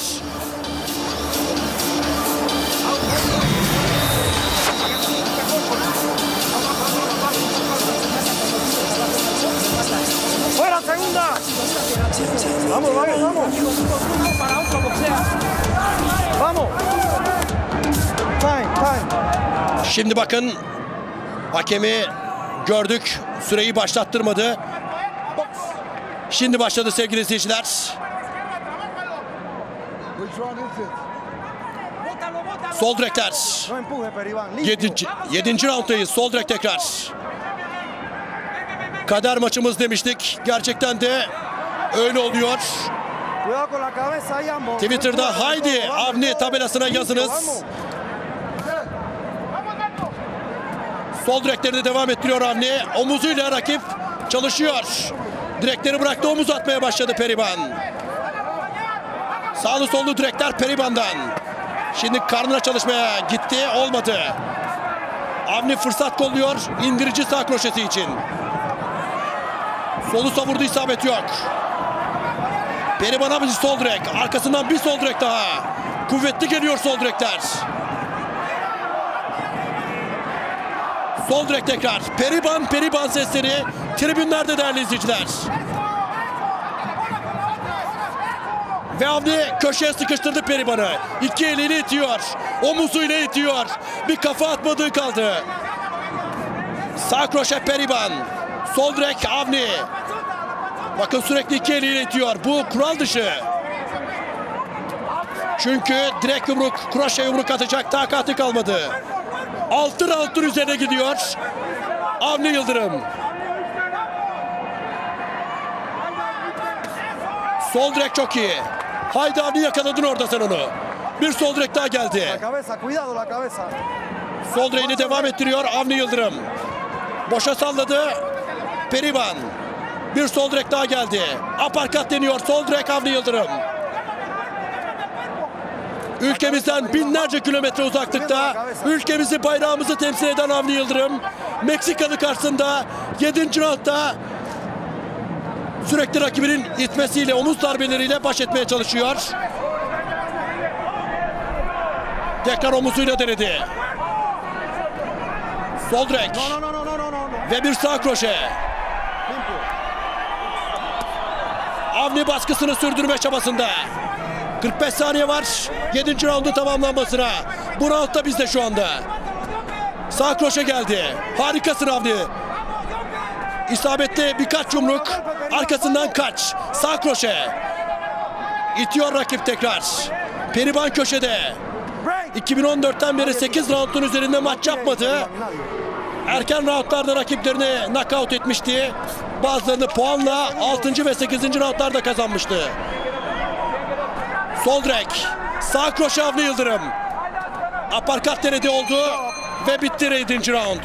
[SPEAKER 3] ¡Fuera, segunda! Vamos, vamos, vamos. Vamos. Time, time.
[SPEAKER 1] Şimdi bakın hakemi gördük. Süreyi başlattırmadı. Şimdi başladı sevgili izleyiciler. Sol direkler.
[SPEAKER 3] No empuje, Periban. Limpio.
[SPEAKER 1] 7. 7. rounddayız. Sol direk tekrar. Kader maçımız demiştik. Gerçekten de öyle oluyor. Twitter'da haydi Avni tabelasına yazınız. Sol direklerini devam ettiriyor Avni. Omuzuyla rakip çalışıyor. Direkleri bıraktı omuz atmaya başladı Periban. Sağlı sollu direkler Periban'dan. Şimdi karnına çalışmaya gitti olmadı. Avni fırsat kolluyor indirici sağ kroşesi için. Solu savurdu isabet yok. Periban'a bir sol direk. Arkasından bir sol direk daha. Kuvvetli geliyor sol direkler. Sol direk tekrar. Periban Periban sesleri tribünlerde değerli izleyiciler. Ve Avni köşeye sıkıştırdı Periban'ı. İki eliyle itiyor. Omuzuyla itiyor. Bir kafa atmadığı kaldı. Sağ kroşe Periban. Sol direk Avni. Bakın sürekli iki eliyle itiyor. Bu kural dışı. Çünkü direkt yumruk, kroşe yumruk atacak takatı kalmadı. 6 round'un üzerine gidiyor. Avni Yıldırım. Sol direk çok iyi. Haydi Avni yakaladın orada sen onu. Bir sol direk daha geldi. Sol direğini devam ettiriyor Avni Yıldırım. Boşa salladı. Periban. Bir sol direk daha geldi. Aparkat deniyor. Sol direk Avni Yıldırım. Ülkemizden binlerce kilometre uzaklıkta ülkemizi bayrağımızı temsil eden Avni Yıldırım Meksikalı karşısında 7. roundda sürekli rakibinin itmesiyle omuz darbeleriyle baş etmeye çalışıyor. Tekrar omuzuyla denedi. Sol direk
[SPEAKER 3] No, no, no, no, no, no, no.
[SPEAKER 1] ve bir sağ kroşe. Avni baskısını sürdürme çabasında. 45 saniye var 7. roundun tamamlanmasına. Bu round da bizde şu anda. Sağ kroşe geldi. Harikasın Avni. İsabetli birkaç yumruk. Arkasından kaç. Sağ kroşe. İtiyor rakip tekrar. Periban köşede.
[SPEAKER 3] Break.
[SPEAKER 1] 2014'ten beri 8 roundun üzerinde maç yapmadı. Erken roundlarda rakiplerini knockout etmişti. Bazılarını puanla 6. ve 8. roundlarda kazanmıştı. Sol direk. Sağ kroşe Avni Yıldırım. Aparkat denedi oldu ve bitti 7. round.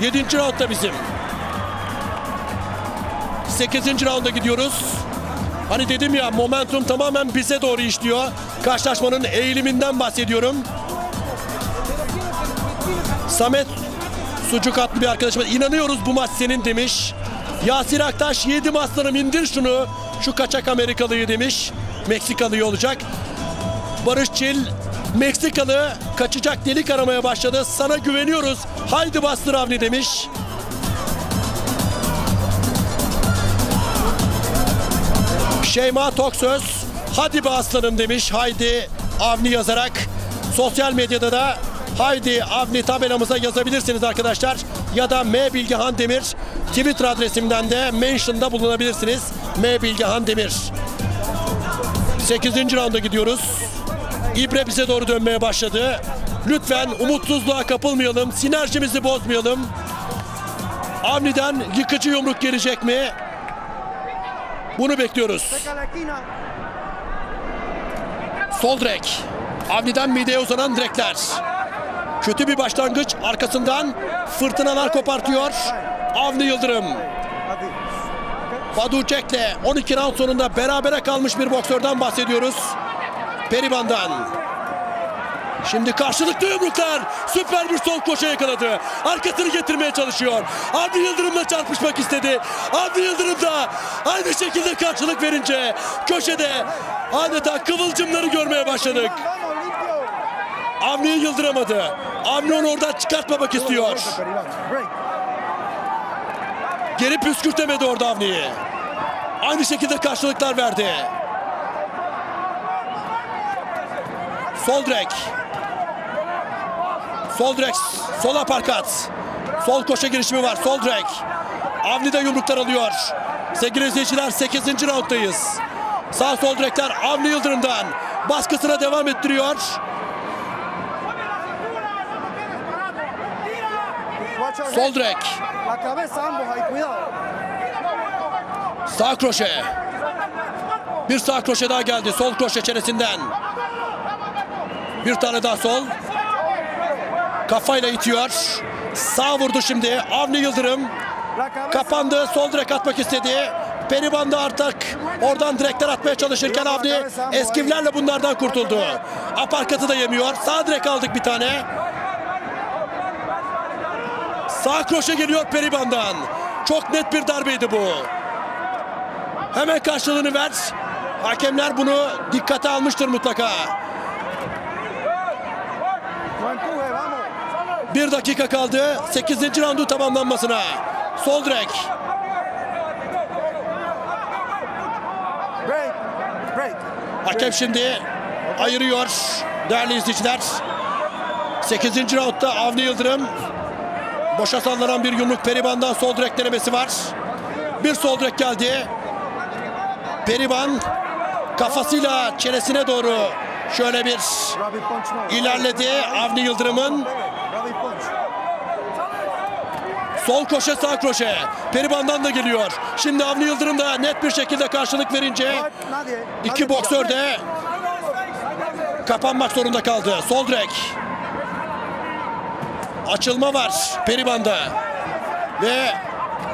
[SPEAKER 1] 7. round da bizim. 8. rounda gidiyoruz. Hani dedim ya momentum tamamen bize doğru işliyor. Karşılaşmanın eğiliminden bahsediyorum. Samet Sucuk adlı bir arkadaşımız inanıyoruz bu maç senin demiş. Yasir Aktaş yedim aslanım indir şunu. Şu kaçak Amerikalıyı demiş. Meksikalıyı olacak. Barış Çil Meksikalı kaçacak delik aramaya başladı. Sana güveniyoruz. Haydi bastır Avni demiş. Şeyma Toksöz hadi be aslanım demiş. Haydi Avni yazarak sosyal medyada da haydi Avni tabelamıza yazabilirsiniz arkadaşlar. Ya da M Bilgehan Demir Twitter adresimden de mention'da bulunabilirsiniz. M Bilgehan Demir. 8. rounda gidiyoruz. İbre bize doğru dönmeye başladı. Lütfen umutsuzluğa kapılmayalım. Sinerjimizi bozmayalım. Avni'den yıkıcı yumruk gelecek mi? Bunu bekliyoruz. Sol direk. Avni'den mideye uzanan direkler. Kötü bir başlangıç. Arkasından fırtınalar kopartıyor. Avni Yıldırım. Badu Çek'le 12 round sonunda berabere kalmış bir boksörden bahsediyoruz. Periban'dan. Şimdi karşılıklı yumruklar. Süper bir sol koşu yakaladı. Arkasını getirmeye çalışıyor. Avni Yıldırım'la çarpışmak istedi. Avni Yıldırım da aynı şekilde karşılık verince köşede adeta kıvılcımları görmeye başladık. Avni'yi yıldıramadı. Avni onu oradan çıkartmamak istiyor. Geri püskürtemedi orada Avni'yi. Aynı şekilde karşılıklar verdi. Sol direk. Sol direk. Sol aparkat. Sol koşa girişimi var. Sol direk. Avni de yumruklar alıyor. Sevgili izleyiciler 8. rounddayız. Sağ sol direkler Avni Yıldırım'dan. Baskısına devam ettiriyor. Sol direk. Sağ kroşe. Bir sağ kroşe daha geldi. Sol kroşe çenesinden. Bir tane daha sol. Kafayla itiyor. Sağ vurdu şimdi. Avni Yıldırım kapandı. Sol direk atmak istedi. Periban da artık oradan direkler atmaya çalışırken Avni eskivlerle bunlardan kurtuldu. Aparkatı da yemiyor. Sağ direk aldık bir tane. Sağ kroşe geliyor Periban'dan. Çok net bir darbeydi bu. Hemen karşılığını ver. Hakemler bunu dikkate almıştır mutlaka.
[SPEAKER 3] No empuje, vamos.
[SPEAKER 1] Bir dakika kaldı. 8. roundu tamamlanmasına. Sol direk.
[SPEAKER 3] Break. Break.
[SPEAKER 1] Hakem şimdi ayırıyor değerli izleyiciler. 8. roundda Avni Yıldırım boşa sallanan bir yumruk Periban'dan sol direk denemesi var. Bir sol direk geldi. Periban kafasıyla çenesine doğru şöyle bir. İlerledi Avni Yıldırım'ın. Sol koşe sağ kroşe. Periban'dan da geliyor. Şimdi Avni Yıldırım da net bir şekilde karşılık verince iki boksör de kapanmak zorunda kaldı. Sol direk. Açılma var Periban'da. Ve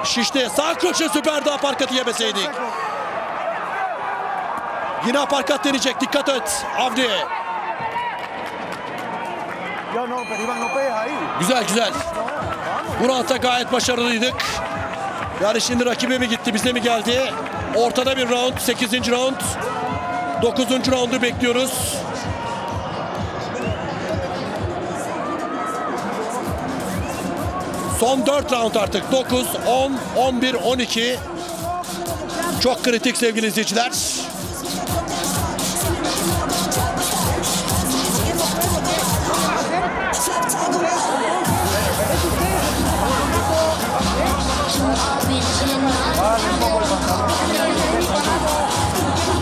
[SPEAKER 1] Şişti. Sağ kroşe süperdi aparkatı yemeseydik. Yine aparkat deneyecek. Dikkat et. Avni. Güzel güzel. Roundda gayet başarılıydık. Yani şimdi rakibe mi gitti bize mi geldi? Ortada bir round. 8. round. 9. roundu bekliyoruz. Son 4 round artık. 9, 10, 11, 12. Çok kritik sevgili izleyiciler.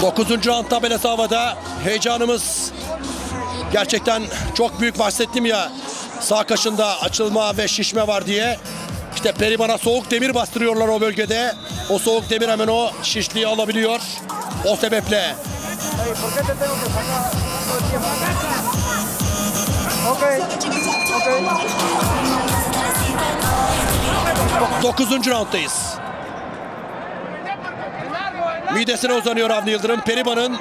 [SPEAKER 1] Dokuzuncu round tabelası havada. Heyecanımız gerçekten çok büyük bahsettim ya. Sağ kaşında açılma ve şişme var diye. İşte Periban'a soğuk demir bastırıyorlar o bölgede. O soğuk demir hemen o şişliği alabiliyor. O sebeple
[SPEAKER 3] Ey, ¿por qué te tengo que sacar todo el tiempo? Ok, ok.
[SPEAKER 1] Dokuzuncu rounddayız. Midesine uzanıyor Avni Yıldırım. Periban'ın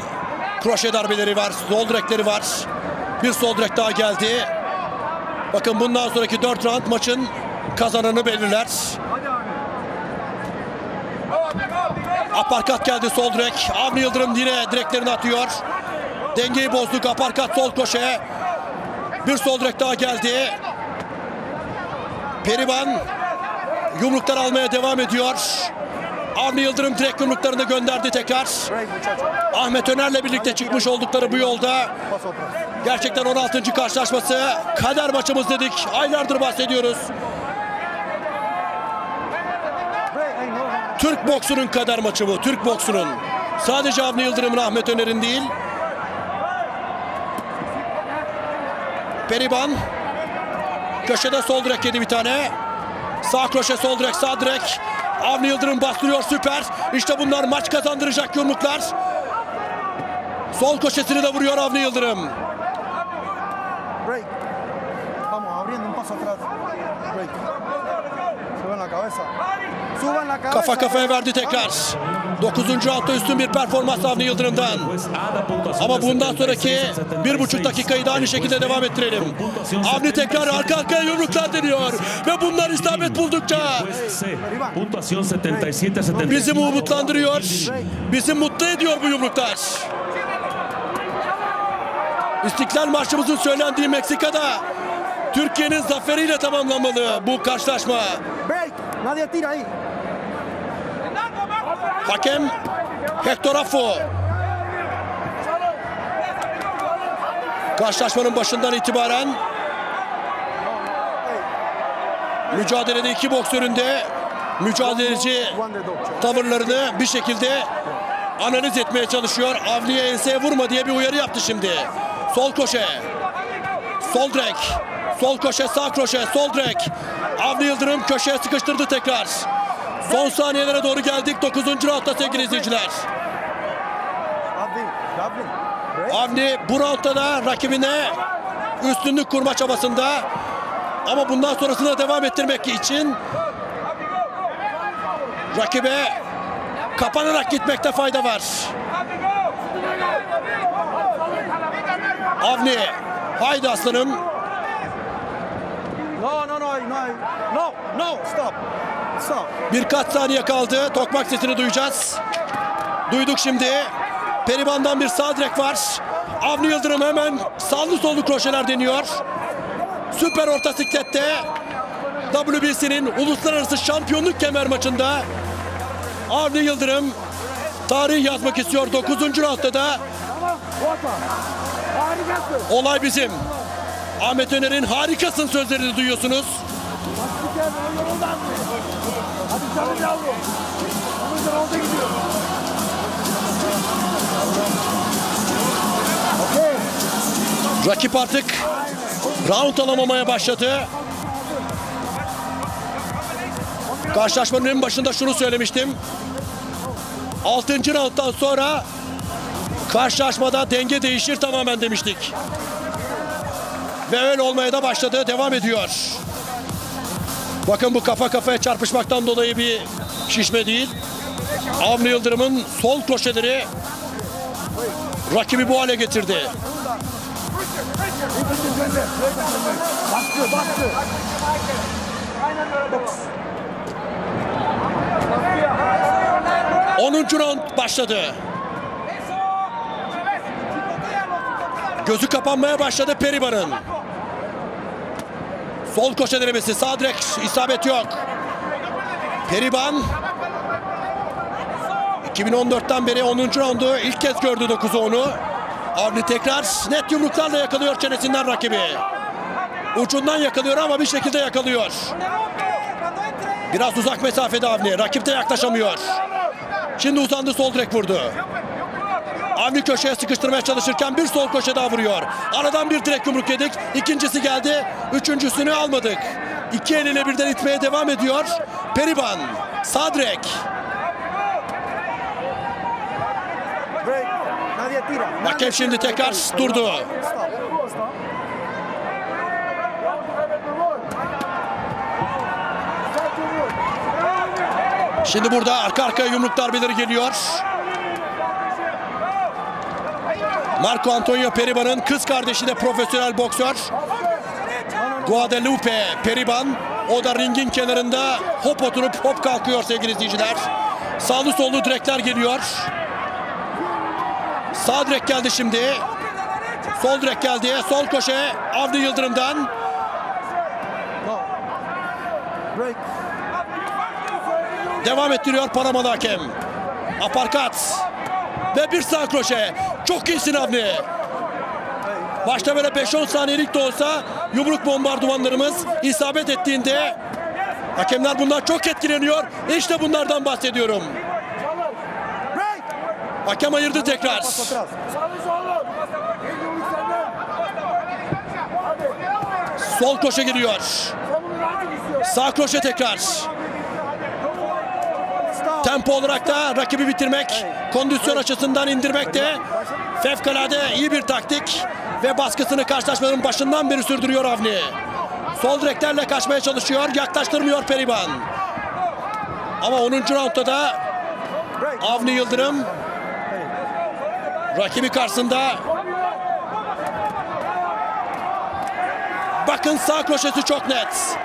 [SPEAKER 1] kroşe darbeleri var. Sol direkleri var. Bir sol direk daha geldi. Bakın bundan sonraki 4 round maçın kazananı belirler. Aparkat geldi sol direk. Avni Yıldırım yine direklerini atıyor. Dengeyi bozduk. Aparkat sol koşe. Bir sol direk daha geldi. Periban yumruklar almaya devam ediyor. Avni Yıldırım direkt yumruklarını gönderdi tekrar. Ahmet Öner'le birlikte çıkmış oldukları bu yolda gerçekten 16. karşılaşması kader maçımız dedik. Aylardır bahsediyoruz. Türk boksunun kader maçı bu. Türk boksunun. Sadece Avni Yıldırım'ın Ahmet Öner'in değil. Periban köşede sol direk yedi bir tane. Sağ kroşe sol direk sağ direk. Avni Yıldırım bastırıyor süper. İşte bunlar maç kazandıracak yumruklar. Sol köşesini de vuruyor Avni Yıldırım.
[SPEAKER 3] Break. Vamos, abriendo un paso atrás. Break. Suban la cabeza. Suban la cabeza.
[SPEAKER 1] Kafa kafaya verdi tekrar. 9. roundda üstün bir performans Avni Yıldırım'dan. Ama bundan sonraki bir buçuk dakikayı da aynı şekilde devam ettirelim. Avni tekrar arka arkaya yumruklar deniyor. Ve bunlar isabet buldukça
[SPEAKER 2] Puntuación 77-70.
[SPEAKER 1] bizi umutlandırıyor. Bizi mutlu ediyor bu yumruklar. İstiklal Marşımızın söylendiği Meksika'da Türkiye'nin zaferiyle tamamlanmalı bu karşılaşma. Hakem Hector Affo. Karşılaşmanın başından itibaren mücadelede iki boksörün de mücadeleci tavırlarını bir şekilde analiz etmeye çalışıyor. Avni'ye enseye vurma diye bir uyarı yaptı şimdi. Sol koşe. Sol direk. Sol koşe, sağ kroşe, sol direk. Avni Yıldırım köşeye sıkıştırdı tekrar. Son saniyelere doğru geldik 9. roundda sevgili izleyiciler. Avni bu roundda da rakibine üstünlük kurma çabasında. Ama bundan sonrasında devam ettirmek için rakibe kapanarak gitmekte fayda var. Avni haydi aslanım.
[SPEAKER 3] No, no, no, no, no, no, stop.
[SPEAKER 1] Birkaç saniye kaldı. Tokmak sesini duyacağız. Duyduk şimdi. Periban'dan bir sağ direk var. Avni Yıldırım hemen sağlı sollu kroşeler deniyor. Süper orta siklette WBC'nin uluslararası şampiyonluk kemer maçında Avni Yıldırım tarih yazmak istiyor 9. roundda da olay bizim. Ahmet Öner'in harikasın sözlerini duyuyorsunuz. Rakip artık round alamamaya başladı. Karşılaşmanın en başında şunu söylemiştim. 6. rounddan sonra karşılaşmada denge değişir tamamen demiştik. Ve öyle olmaya da başladı. Devam ediyor. Bakın bu kafa kafaya çarpışmaktan dolayı bir şişme değil. Avni Yıldırım'ın sol kroşeleri rakibi bu hale getirdi.
[SPEAKER 3] Baskı, baskı.
[SPEAKER 1] 10. round başladı. Gözü kapanmaya başladı Periban'ın. Sol koşa denemesi. Sağ direk isabet yok. Periban 2014'ten beri 10. roundu ilk kez gördü 9'u 10'u. Avni tekrar net yumruklarla yakalıyor çenesinden rakibi. Ucundan yakalıyor ama bir şekilde yakalıyor. Biraz uzak mesafede Avni. Rakip de yaklaşamıyor. Şimdi uzandı sol direk vurdu. Avni köşeye sıkıştırmaya çalışırken bir sol köşe daha vuruyor. Aradan bir direk yumruk yedik. İkincisi geldi. Üçüncüsünü almadık. İki eliyle birden itmeye devam ediyor. Periban.
[SPEAKER 3] Tira.
[SPEAKER 1] Hakem şimdi tekrar durdu. Şimdi burada arka arkaya yumruk darbeleri geliyor. Marco Antonio Periban'ın kız kardeşi de profesyonel boksör. Guadalupe Periban. O da ringin kenarında hop oturup hop kalkıyor sevgili izleyiciler. Sağlı sollu direkler geliyor. Sağ direk geldi şimdi. Sol direk geldi. Sol köşe Avni Yıldırım'dan. Devam ettiriyor Panamalı hakem. Aparkat. Ve bir sağ kroşe. Çok iyisin Avni. Başta böyle 5-10 saniyelik de olsa yumruk bombardımanlarımız isabet ettiğinde hakemler bundan çok etkileniyor. İşte bunlardan bahsediyorum. Hakem ayırdı tekrar. Sol koşa giriyor. Sağ kroşe tekrar. Tempo olarak da rakibi bitirmek, kondisyon açısından indirmek de fevkalade iyi bir taktik ve baskısını karşılaşmanın başından beri sürdürüyor Avni. Sol direklerle kaçmaya çalışıyor, yaklaştırmıyor Periban. Ama 10. roundda da. Avni Yıldırım rakibi karşısında Bakın sağ kroşesi çok net.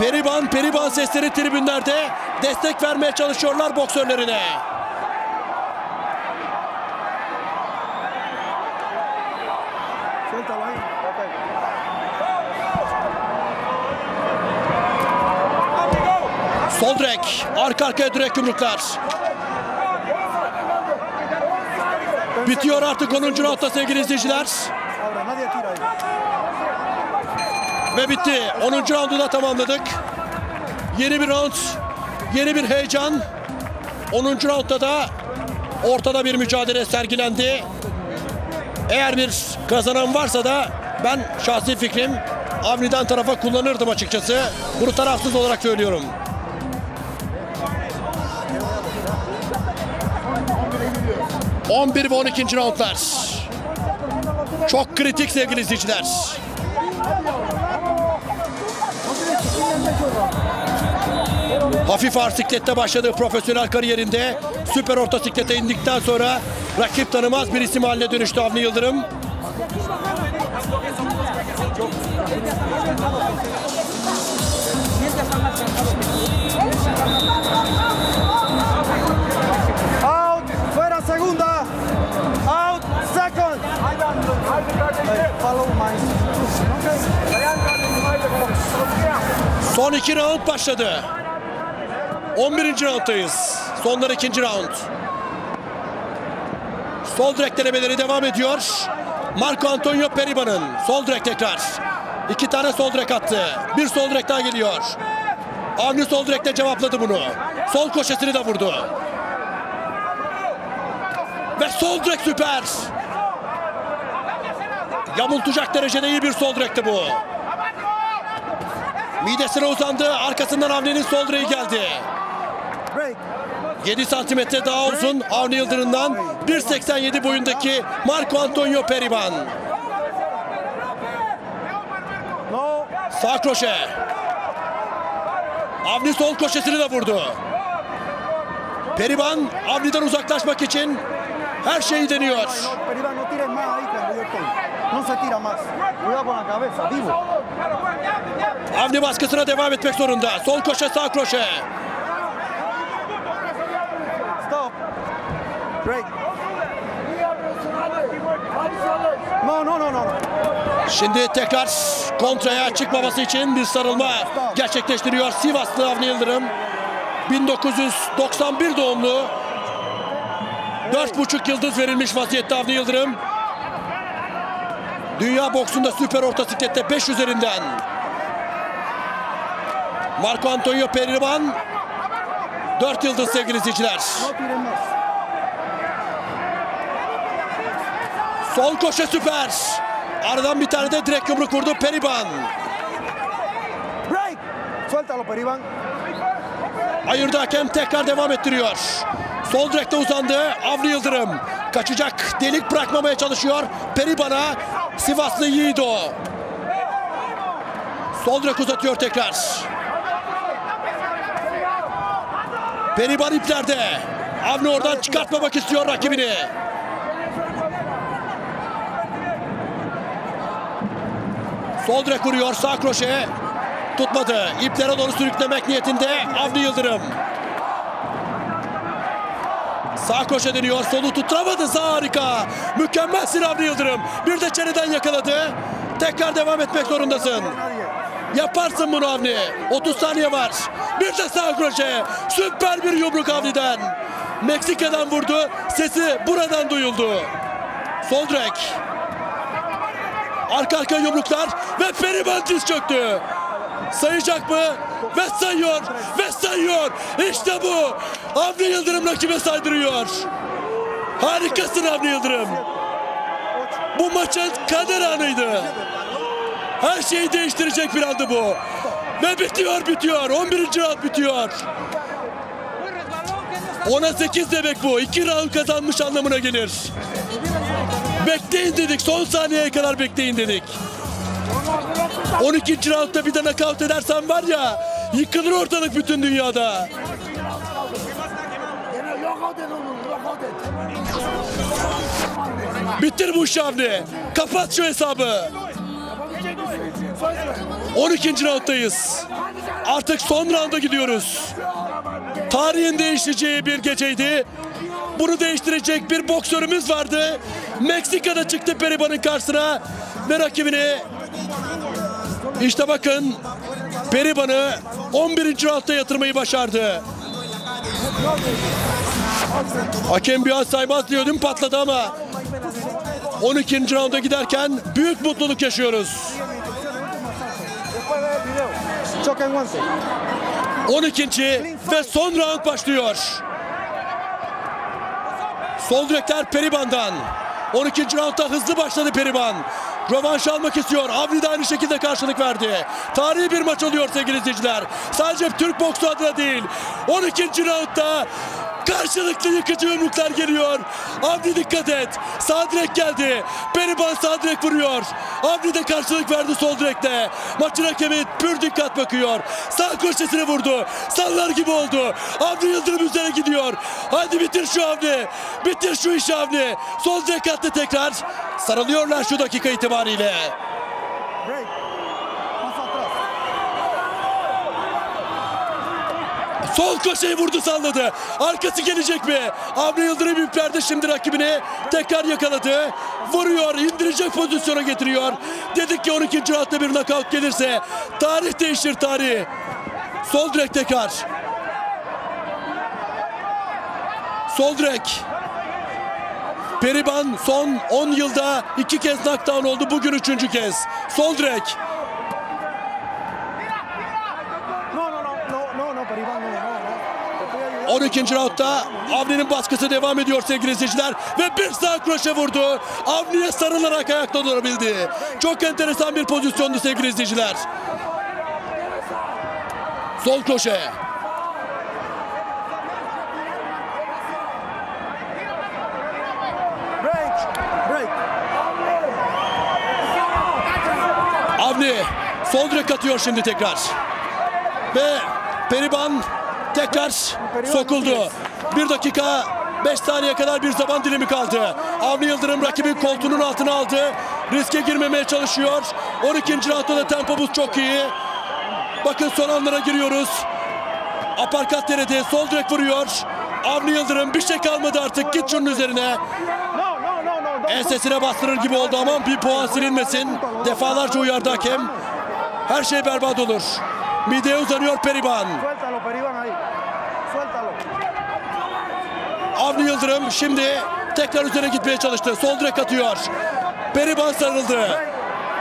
[SPEAKER 1] Periban, Periban sesleri tribünlerde destek vermeye çalışıyorlar boksörlerine. Sol direk, arka arkaya direk yumruklar. Bitiyor artık 10. roundda sevgili izleyiciler. Ve bitti. 10. roundu da tamamladık. Yeni bir round, yeni bir heyecan. 10. roundda da ortada bir mücadele sergilendi. Eğer bir kazanan varsa da ben şahsi fikrim Avni'den tarafa kullanırdım açıkçası. Bunu tarafsız olarak söylüyorum. ...11 ve 12. roundlar. Çok kritik sevgili izleyiciler. Hafif ağır siklette başladığı profesyonel kariyerinde süper orta siklete indikten sonra rakip tanımaz bir isim haline dönüştü Avni Yıldırım.
[SPEAKER 3] Out. Fuera segunda. Out. Second. Follow my.
[SPEAKER 1] Son iki round başladı. 11. rounddayız. Sonlar ikinci round. Sol direk denemeleri devam ediyor. Marco Antonio Periban'ın sol direk tekrar. İki tane sol direk attı. Bir sol direk daha geliyor. Avni sol direkle cevapladı bunu. Sol koşesini de vurdu. Ve sol direk süper. Yamultacak derecede iyi bir sol direkti bu. Midesine uzandı. Arkasından Avni'nin sol direği geldi.
[SPEAKER 3] Break.
[SPEAKER 1] 7 santimetre daha uzun Avni Yıldırım'dan 1.87 boyundaki Marco Antonio Periban. Sağ kroşe. Avni sol koşesini de vurdu. Periban Avni'den uzaklaşmak için her şeyi deniyor. Avni baskısına devam etmek zorunda. Sol koşe sağ koşe.
[SPEAKER 3] Break. No, no, no, no.
[SPEAKER 1] Şimdi tekrar kontraya çıkmaması için bir sarılma gerçekleştiriyor Sivaslı Avni Yıldırım. 1991 doğumlu. 4,5 yıldız verilmiş vaziyette Avni Yıldırım. Dünya boksunda süper orta siklette 5 üzerinden. Marco Antonio Periban 4 yıldız sevgili izleyiciler.
[SPEAKER 3] No tires más.
[SPEAKER 1] Sol koşe süper. Aradan bir tane de direkt yumruk vurdu Periban.
[SPEAKER 3] Break. Suéltalo, Periban.
[SPEAKER 1] Ayırdı hakem tekrar devam ettiriyor. Sol direkte uzandı Avni Yıldırım. Kaçacak delik bırakmamaya çalışıyor. Periban'a Sivaslı Yiğido. Sol direk uzatıyor tekrar. Periban iplerde. Avni oradan çıkartmamak istiyor rakibini. Sol direk vuruyor sağ kroşe. Tutmadı. İplere doğru sürüklemek niyetinde Avni Yıldırım. Sağ koşa deniyor. Solu tutturamadı. Sağ harika. Mükemmelsin Avni Yıldırım. Bir de çeneden yakaladı. Tekrar devam etmek zorundasın. Yaparsın bunu Avni. 30 saniye var. Bir de sağ kroşe. Süper bir yumruk Avni'den. Meksika'dan vurdu. Sesi buradan duyuldu. Sol direk. Arka arka yumruklar ve Periban diz çöktü. Sayacak mı? Ve sayıyor. Ve sayıyor. İşte bu. Avni Yıldırım rakibe saydırıyor. Harikasın Avni Yıldırım. Bu maçın kader anıydı. Her şeyi değiştirecek bir andı bu. Ve bitiyor bitiyor. 11. round bitiyor. 10'a 8 demek bu. 2 round kazanmış anlamına gelir. Bekleyin dedik. Son saniyeye kadar bekleyin dedik. 12. roundda bir de knockout edersen var ya yıkılır ortalık bütün dünyada. Bitir bu Şavni. Kapat şu hesabı. 12. rounddayız. Artık son rounda gidiyoruz. Tarihin değişeceği bir geceydi. Bunu değiştirecek bir boksörümüz vardı. Meksika'da çıktı Periban'ın karşısına ve rakibini işte bakın Periban'ı 11. roundda yatırmayı başardı. Hakem bir an saymaz diyordum patladı ama 12. rounda giderken büyük mutluluk yaşıyoruz.
[SPEAKER 3] Después ve el video. Choque en guante.
[SPEAKER 1] 12. ve son round başlıyor. Sol direkler Periban'dan. 12. roundda hızlı başladı Periban. Rövanş almak istiyor. Avni de aynı şekilde karşılık verdi. Tarihi bir maç oluyor sevgili izleyiciler. Sadece Türk boksu adına değil. 12. roundda karşılıklı yıkıcı yumruklar geliyor. Avni dikkat et. Sağ direk geldi. Periban sağ direk vuruyor. Avni de karşılık verdi sol direkte. Maçın hakemi pür dikkat bakıyor. Sağ köşesine vurdu. Sallar gibi oldu. Avni Yıldırım üzerine gidiyor. Hadi bitir şu Avni. Bitir şu işi Avni. Sol direk attı tekrar. Sarılıyorlar şu dakika itibariyle.
[SPEAKER 3] Break. Paso atrás.
[SPEAKER 1] Sol köşeyi vurdu salladı. Arkası gelecek mi? Avni Yıldırım iplerde şimdi rakibini tekrar yakaladı. Vuruyor, indirecek pozisyona getiriyor. Dedik ki 12. roundda bir knockout gelirse tarih değişir tarih. Sol direk tekrar. Sol direk. Periban son 10 yılda iki kez knockdown oldu. Bugün üçüncü kez. Sol direk.
[SPEAKER 3] No, no, no, no, no, no, Periban, no, no, no. Te estoy ayudando.
[SPEAKER 1] 12. roundda Avni'nin baskısı devam ediyor sevgili izleyiciler. Ve bir sağ kroşe vurdu. Avni'ye sarılarak ayakta durabildi. Çok enteresan bir pozisyondu sevgili izleyiciler. Sol kroşe. Avni sol direk atıyor şimdi tekrar. Ve Periban tekrar sokuldu. Bir dakika 5 saniye kadar bir zaman dilimi kaldı. Avni Yıldırım rakibin koltuğunun altına aldı. Riske girmemeye çalışıyor. 12. roundda da tempomuz çok iyi. Bakın son anlara giriyoruz. Aparkat denedi. Sol direk vuruyor. Avni Yıldırım bir şey kalmadı artık. Git şunun üzerine. Ensesine bastırır gibi oldu ama bir puan silinmesin. Defalarca uyardı hakem. Her şey berbat olur. Mideye uzanıyor Periban
[SPEAKER 3] ahí. Suéltalo.
[SPEAKER 1] Avni Yıldırım şimdi tekrar üzerine gitmeye çalıştı. Sol direk atıyor. Periban sarıldı.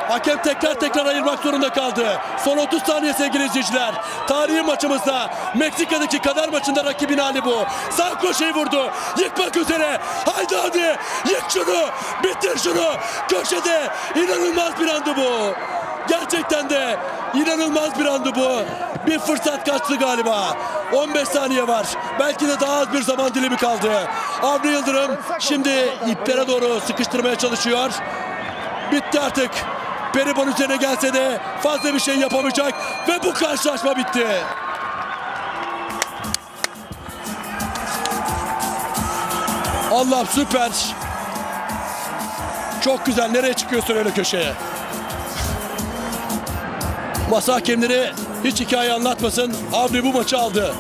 [SPEAKER 1] Hakem tekrar tekrar ayırmak zorunda kaldı. Son 30 saniye sevgili izleyiciler. Tarihi maçımızda Meksika'daki kader maçında rakibin hali bu. Sağ köşeyi vurdu. Yıkmak üzere. Haydi hadi. Yık şunu. Bitir şunu. Köşede. İnanılmaz bir andı bu. Gerçekten de inanılmaz bir andı bu. Bir fırsat kaçtı galiba. 15 saniye var. Belki de daha az bir zaman dilimi kaldı. Avni Yıldırım şimdi iplere doğru sıkıştırmaya çalışıyor. Bitti artık. Periban üzerine gelse de fazla bir şey yapamayacak ve bu karşılaşma bitti. Allah süper. Çok güzel. Nereye çıkıyorsun öyle köşeye? Masa hakemleri hiç hikaye anlatmasın. Avni bu maçı aldı.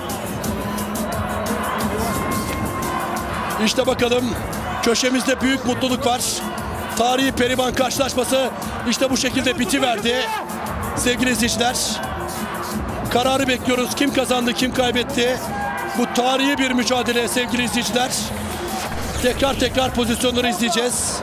[SPEAKER 1] İşte bakalım köşemizde büyük mutluluk var. Tarihi Periban karşılaşması işte bu şekilde bitiverdi. Sevgili izleyiciler. Kararı bekliyoruz. Kim kazandı, kim kaybetti? Bu tarihi bir mücadele sevgili izleyiciler. Tekrar tekrar pozisyonları izleyeceğiz.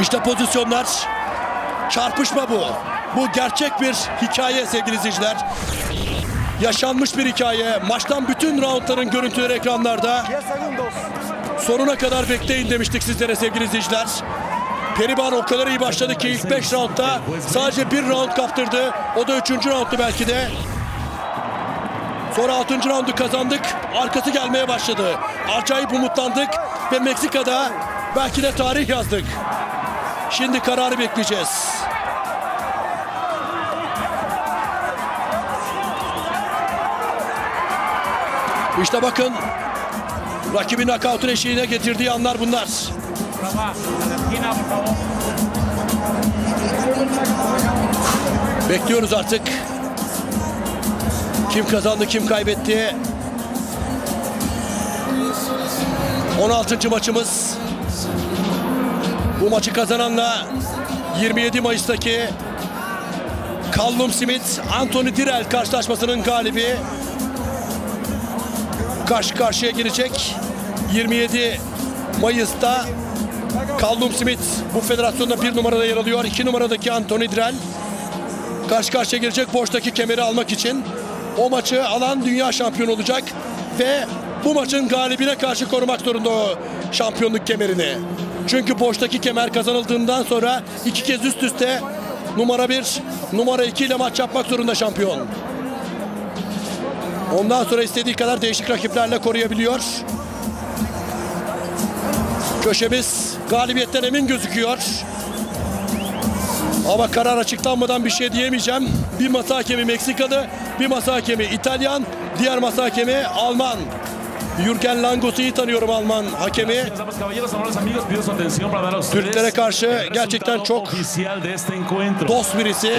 [SPEAKER 1] İşte pozisyonlar. Çarpışma bu. Bu gerçek bir hikaye sevgili izleyiciler. Yaşanmış bir hikaye. Maçtan bütün roundların görüntüleri ekranlarda.
[SPEAKER 3] 10 segundos.
[SPEAKER 1] Sonuna kadar bekleyin demiştik sizlere sevgili izleyiciler. Periban o kadar iyi başladı ki ilk 5 roundda sadece bir round kaptırdı. O da 3. rounddu belki de. Sonra 6. roundu kazandık. Arkası gelmeye başladı. Acayip umutlandık ve Meksika'da belki de tarih yazdık. Şimdi kararı bekleyeceğiz. İşte bakın rakibin nakavtın eşiğine getirdiği anlar bunlar. Bekliyoruz artık. Kim kazandı, kim kaybetti? 16. maçımız. Bu maçı kazananla 27 Mayıs'taki Callum Smith, Anthony Dirrell karşılaşmasının galibi karşı karşıya gelecek. 27 Mayıs'ta Callum Smith bu federasyonda bir numarada yer alıyor. İki numaradaki Anthony Dirrell karşı karşıya gelecek boştaki kemeri almak için. O maçı alan dünya şampiyonu olacak ve bu maçın galibine karşı korumak zorunda o şampiyonluk kemerini. Çünkü boştaki kemer kazanıldığından sonra iki kez üst üste numara bir, numara iki ile maç yapmak zorunda şampiyon. Ondan sonra istediği kadar değişik rakiplerle koruyabiliyor. Köşemiz galibiyetten emin gözüküyor. Ama karar açıklanmadan bir şey diyemeyeceğim. Bir masa hakemi Meksikalı, bir masa hakemi İtalyan, diğer masa hakemi Alman. Jürgen Langos'u iyi tanıyorum Alman hakemi. Türklere karşı gerçekten çok dost birisi.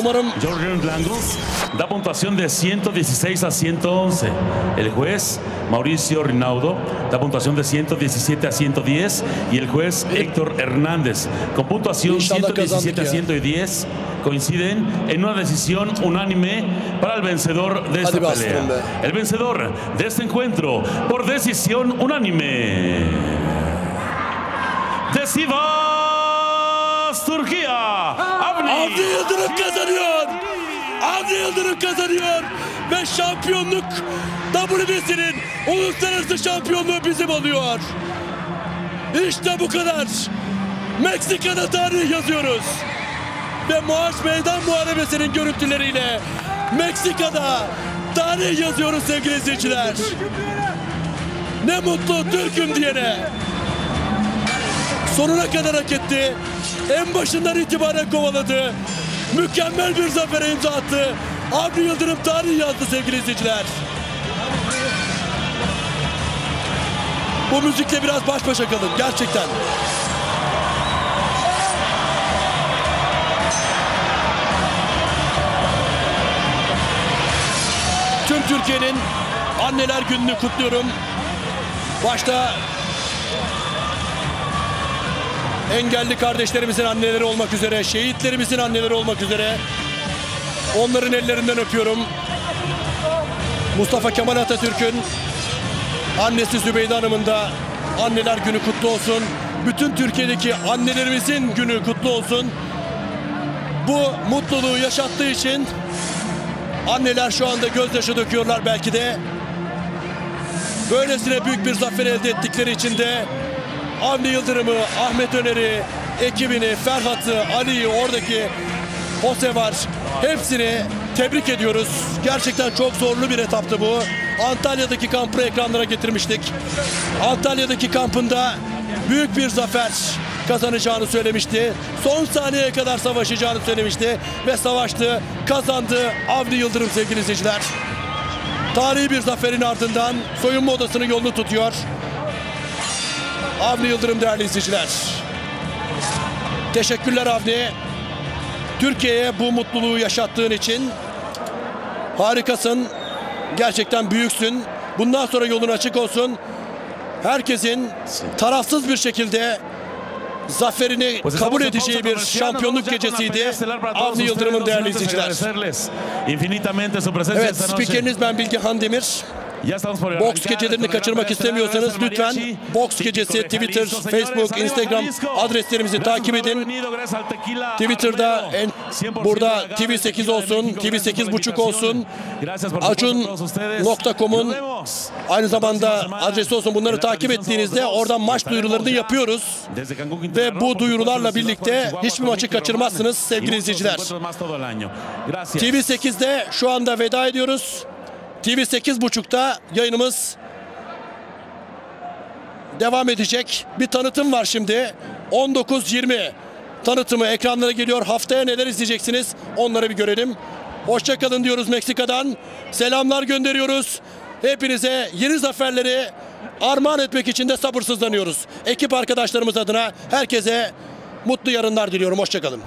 [SPEAKER 1] Umarım
[SPEAKER 2] Jürgen Langos da puntuación de 116 a 111. El juez Mauricio Rinaudo da puntuación de 117 a 110 y el juez Héctor Hernández con puntuación
[SPEAKER 1] İnşallah
[SPEAKER 2] 117 a
[SPEAKER 1] kazandık ya.
[SPEAKER 2] 110 coinciden en una decisión unánime para el vencedor de esta pelea. El vencedor de este encuentro por decisión unánime. De Sivas, Turquía. Avni.
[SPEAKER 1] Avni Yıldırım kazanıyor. Avni Yıldırım kazanıyor. Ve şampiyonluk WBC'nin uluslararası şampiyonluğu bizim oluyor. İşte bu kadar. Meksika'da tarih yazıyoruz. Ve Maaş Meydan Muharebesi'nin görüntüleriyle Meksika'da tarih yazıyoruz sevgili izleyiciler. Ne mutlu Türk'üm diyene. Sonuna kadar hak etti. En başından itibaren kovaladı. Mükemmel bir zafere imza attı. Avni Yıldırım tarih yazdı sevgili izleyiciler. Bu müzikle biraz baş başa kalın gerçekten. Tüm Türkiye'nin anneler gününü kutluyorum. Başta engelli kardeşlerimizin anneleri olmak üzere, şehitlerimizin anneleri olmak üzere onların ellerinden öpüyorum. Mustafa Kemal Atatürk'ün annesi Zübeyde Hanım'ın da anneler günü kutlu olsun. Bütün Türkiye'deki annelerimizin günü kutlu olsun. Bu mutluluğu yaşattığı için anneler şu anda gözyaşı döküyorlar belki de. Böylesine büyük bir zafer elde ettikleri için de Avni Yıldırım'ı, Ahmet Öner'i, ekibini, Ferhat'ı, Ali'yi, oradaki Jose. Hepsini tebrik ediyoruz. Gerçekten çok zorlu bir etaptı bu. Antalya'daki kampı ekranlara getirmiştik. Antalya'daki kampında büyük bir zafer kazanacağını söylemişti. Son saniyeye kadar savaşacağını söylemişti. Ve savaştı, kazandı Avni Yıldırım sevgili izleyiciler. Tarihi bir zaferin ardından soyunma odasının yolunu tutuyor. Avni Yıldırım değerli izleyiciler. Teşekkürler Avni. Türkiye'ye bu mutluluğu yaşattığın için harikasın. Gerçekten büyüksün. Bundan sonra yolun açık olsun. Herkesin tarafsız bir şekilde zaferini kabul edeceği bir şampiyonluk gecesiydi. Avni. Yıldırım'ın değerli izleyiciler. Evet spikeriniz ben Bilgehan Demir. Boks gecelerini kaçırmak istemiyorsanız lütfen. Boks Gecesi Twitter. Facebook, Instagram adreslerimizi takip edin. Twitter'da en,
[SPEAKER 2] 100%
[SPEAKER 1] burada
[SPEAKER 2] agave
[SPEAKER 1] TV8
[SPEAKER 2] tequila de
[SPEAKER 1] olsun,
[SPEAKER 2] México. Gracias por la
[SPEAKER 1] TV8.5
[SPEAKER 2] invitación.
[SPEAKER 1] olsun, acun.com'un aynı zamanda adresi olsun. Bunları takip ettiğinizde oradan maç duyurularını
[SPEAKER 2] ya
[SPEAKER 1] yapıyoruz. Ve bu duyurularla birlikte hiçbir maçı kaçırmazsınız sevgili izleyiciler.
[SPEAKER 2] encuentros más todo el año. Gracias.
[SPEAKER 1] TV8'de şu anda veda ediyoruz. TV8.30'da yayınımız devam edecek. Bir tanıtım var şimdi. 19.20 tanıtımı ekranlara geliyor. Haftaya neler izleyeceksiniz onları bir görelim. Hoşçakalın diyoruz Meksika'dan. Selamlar gönderiyoruz. Hepinize yeni zaferleri armağan etmek için de sabırsızlanıyoruz. Ekip arkadaşlarımız adına herkese mutlu yarınlar diliyorum. Hoşçakalın.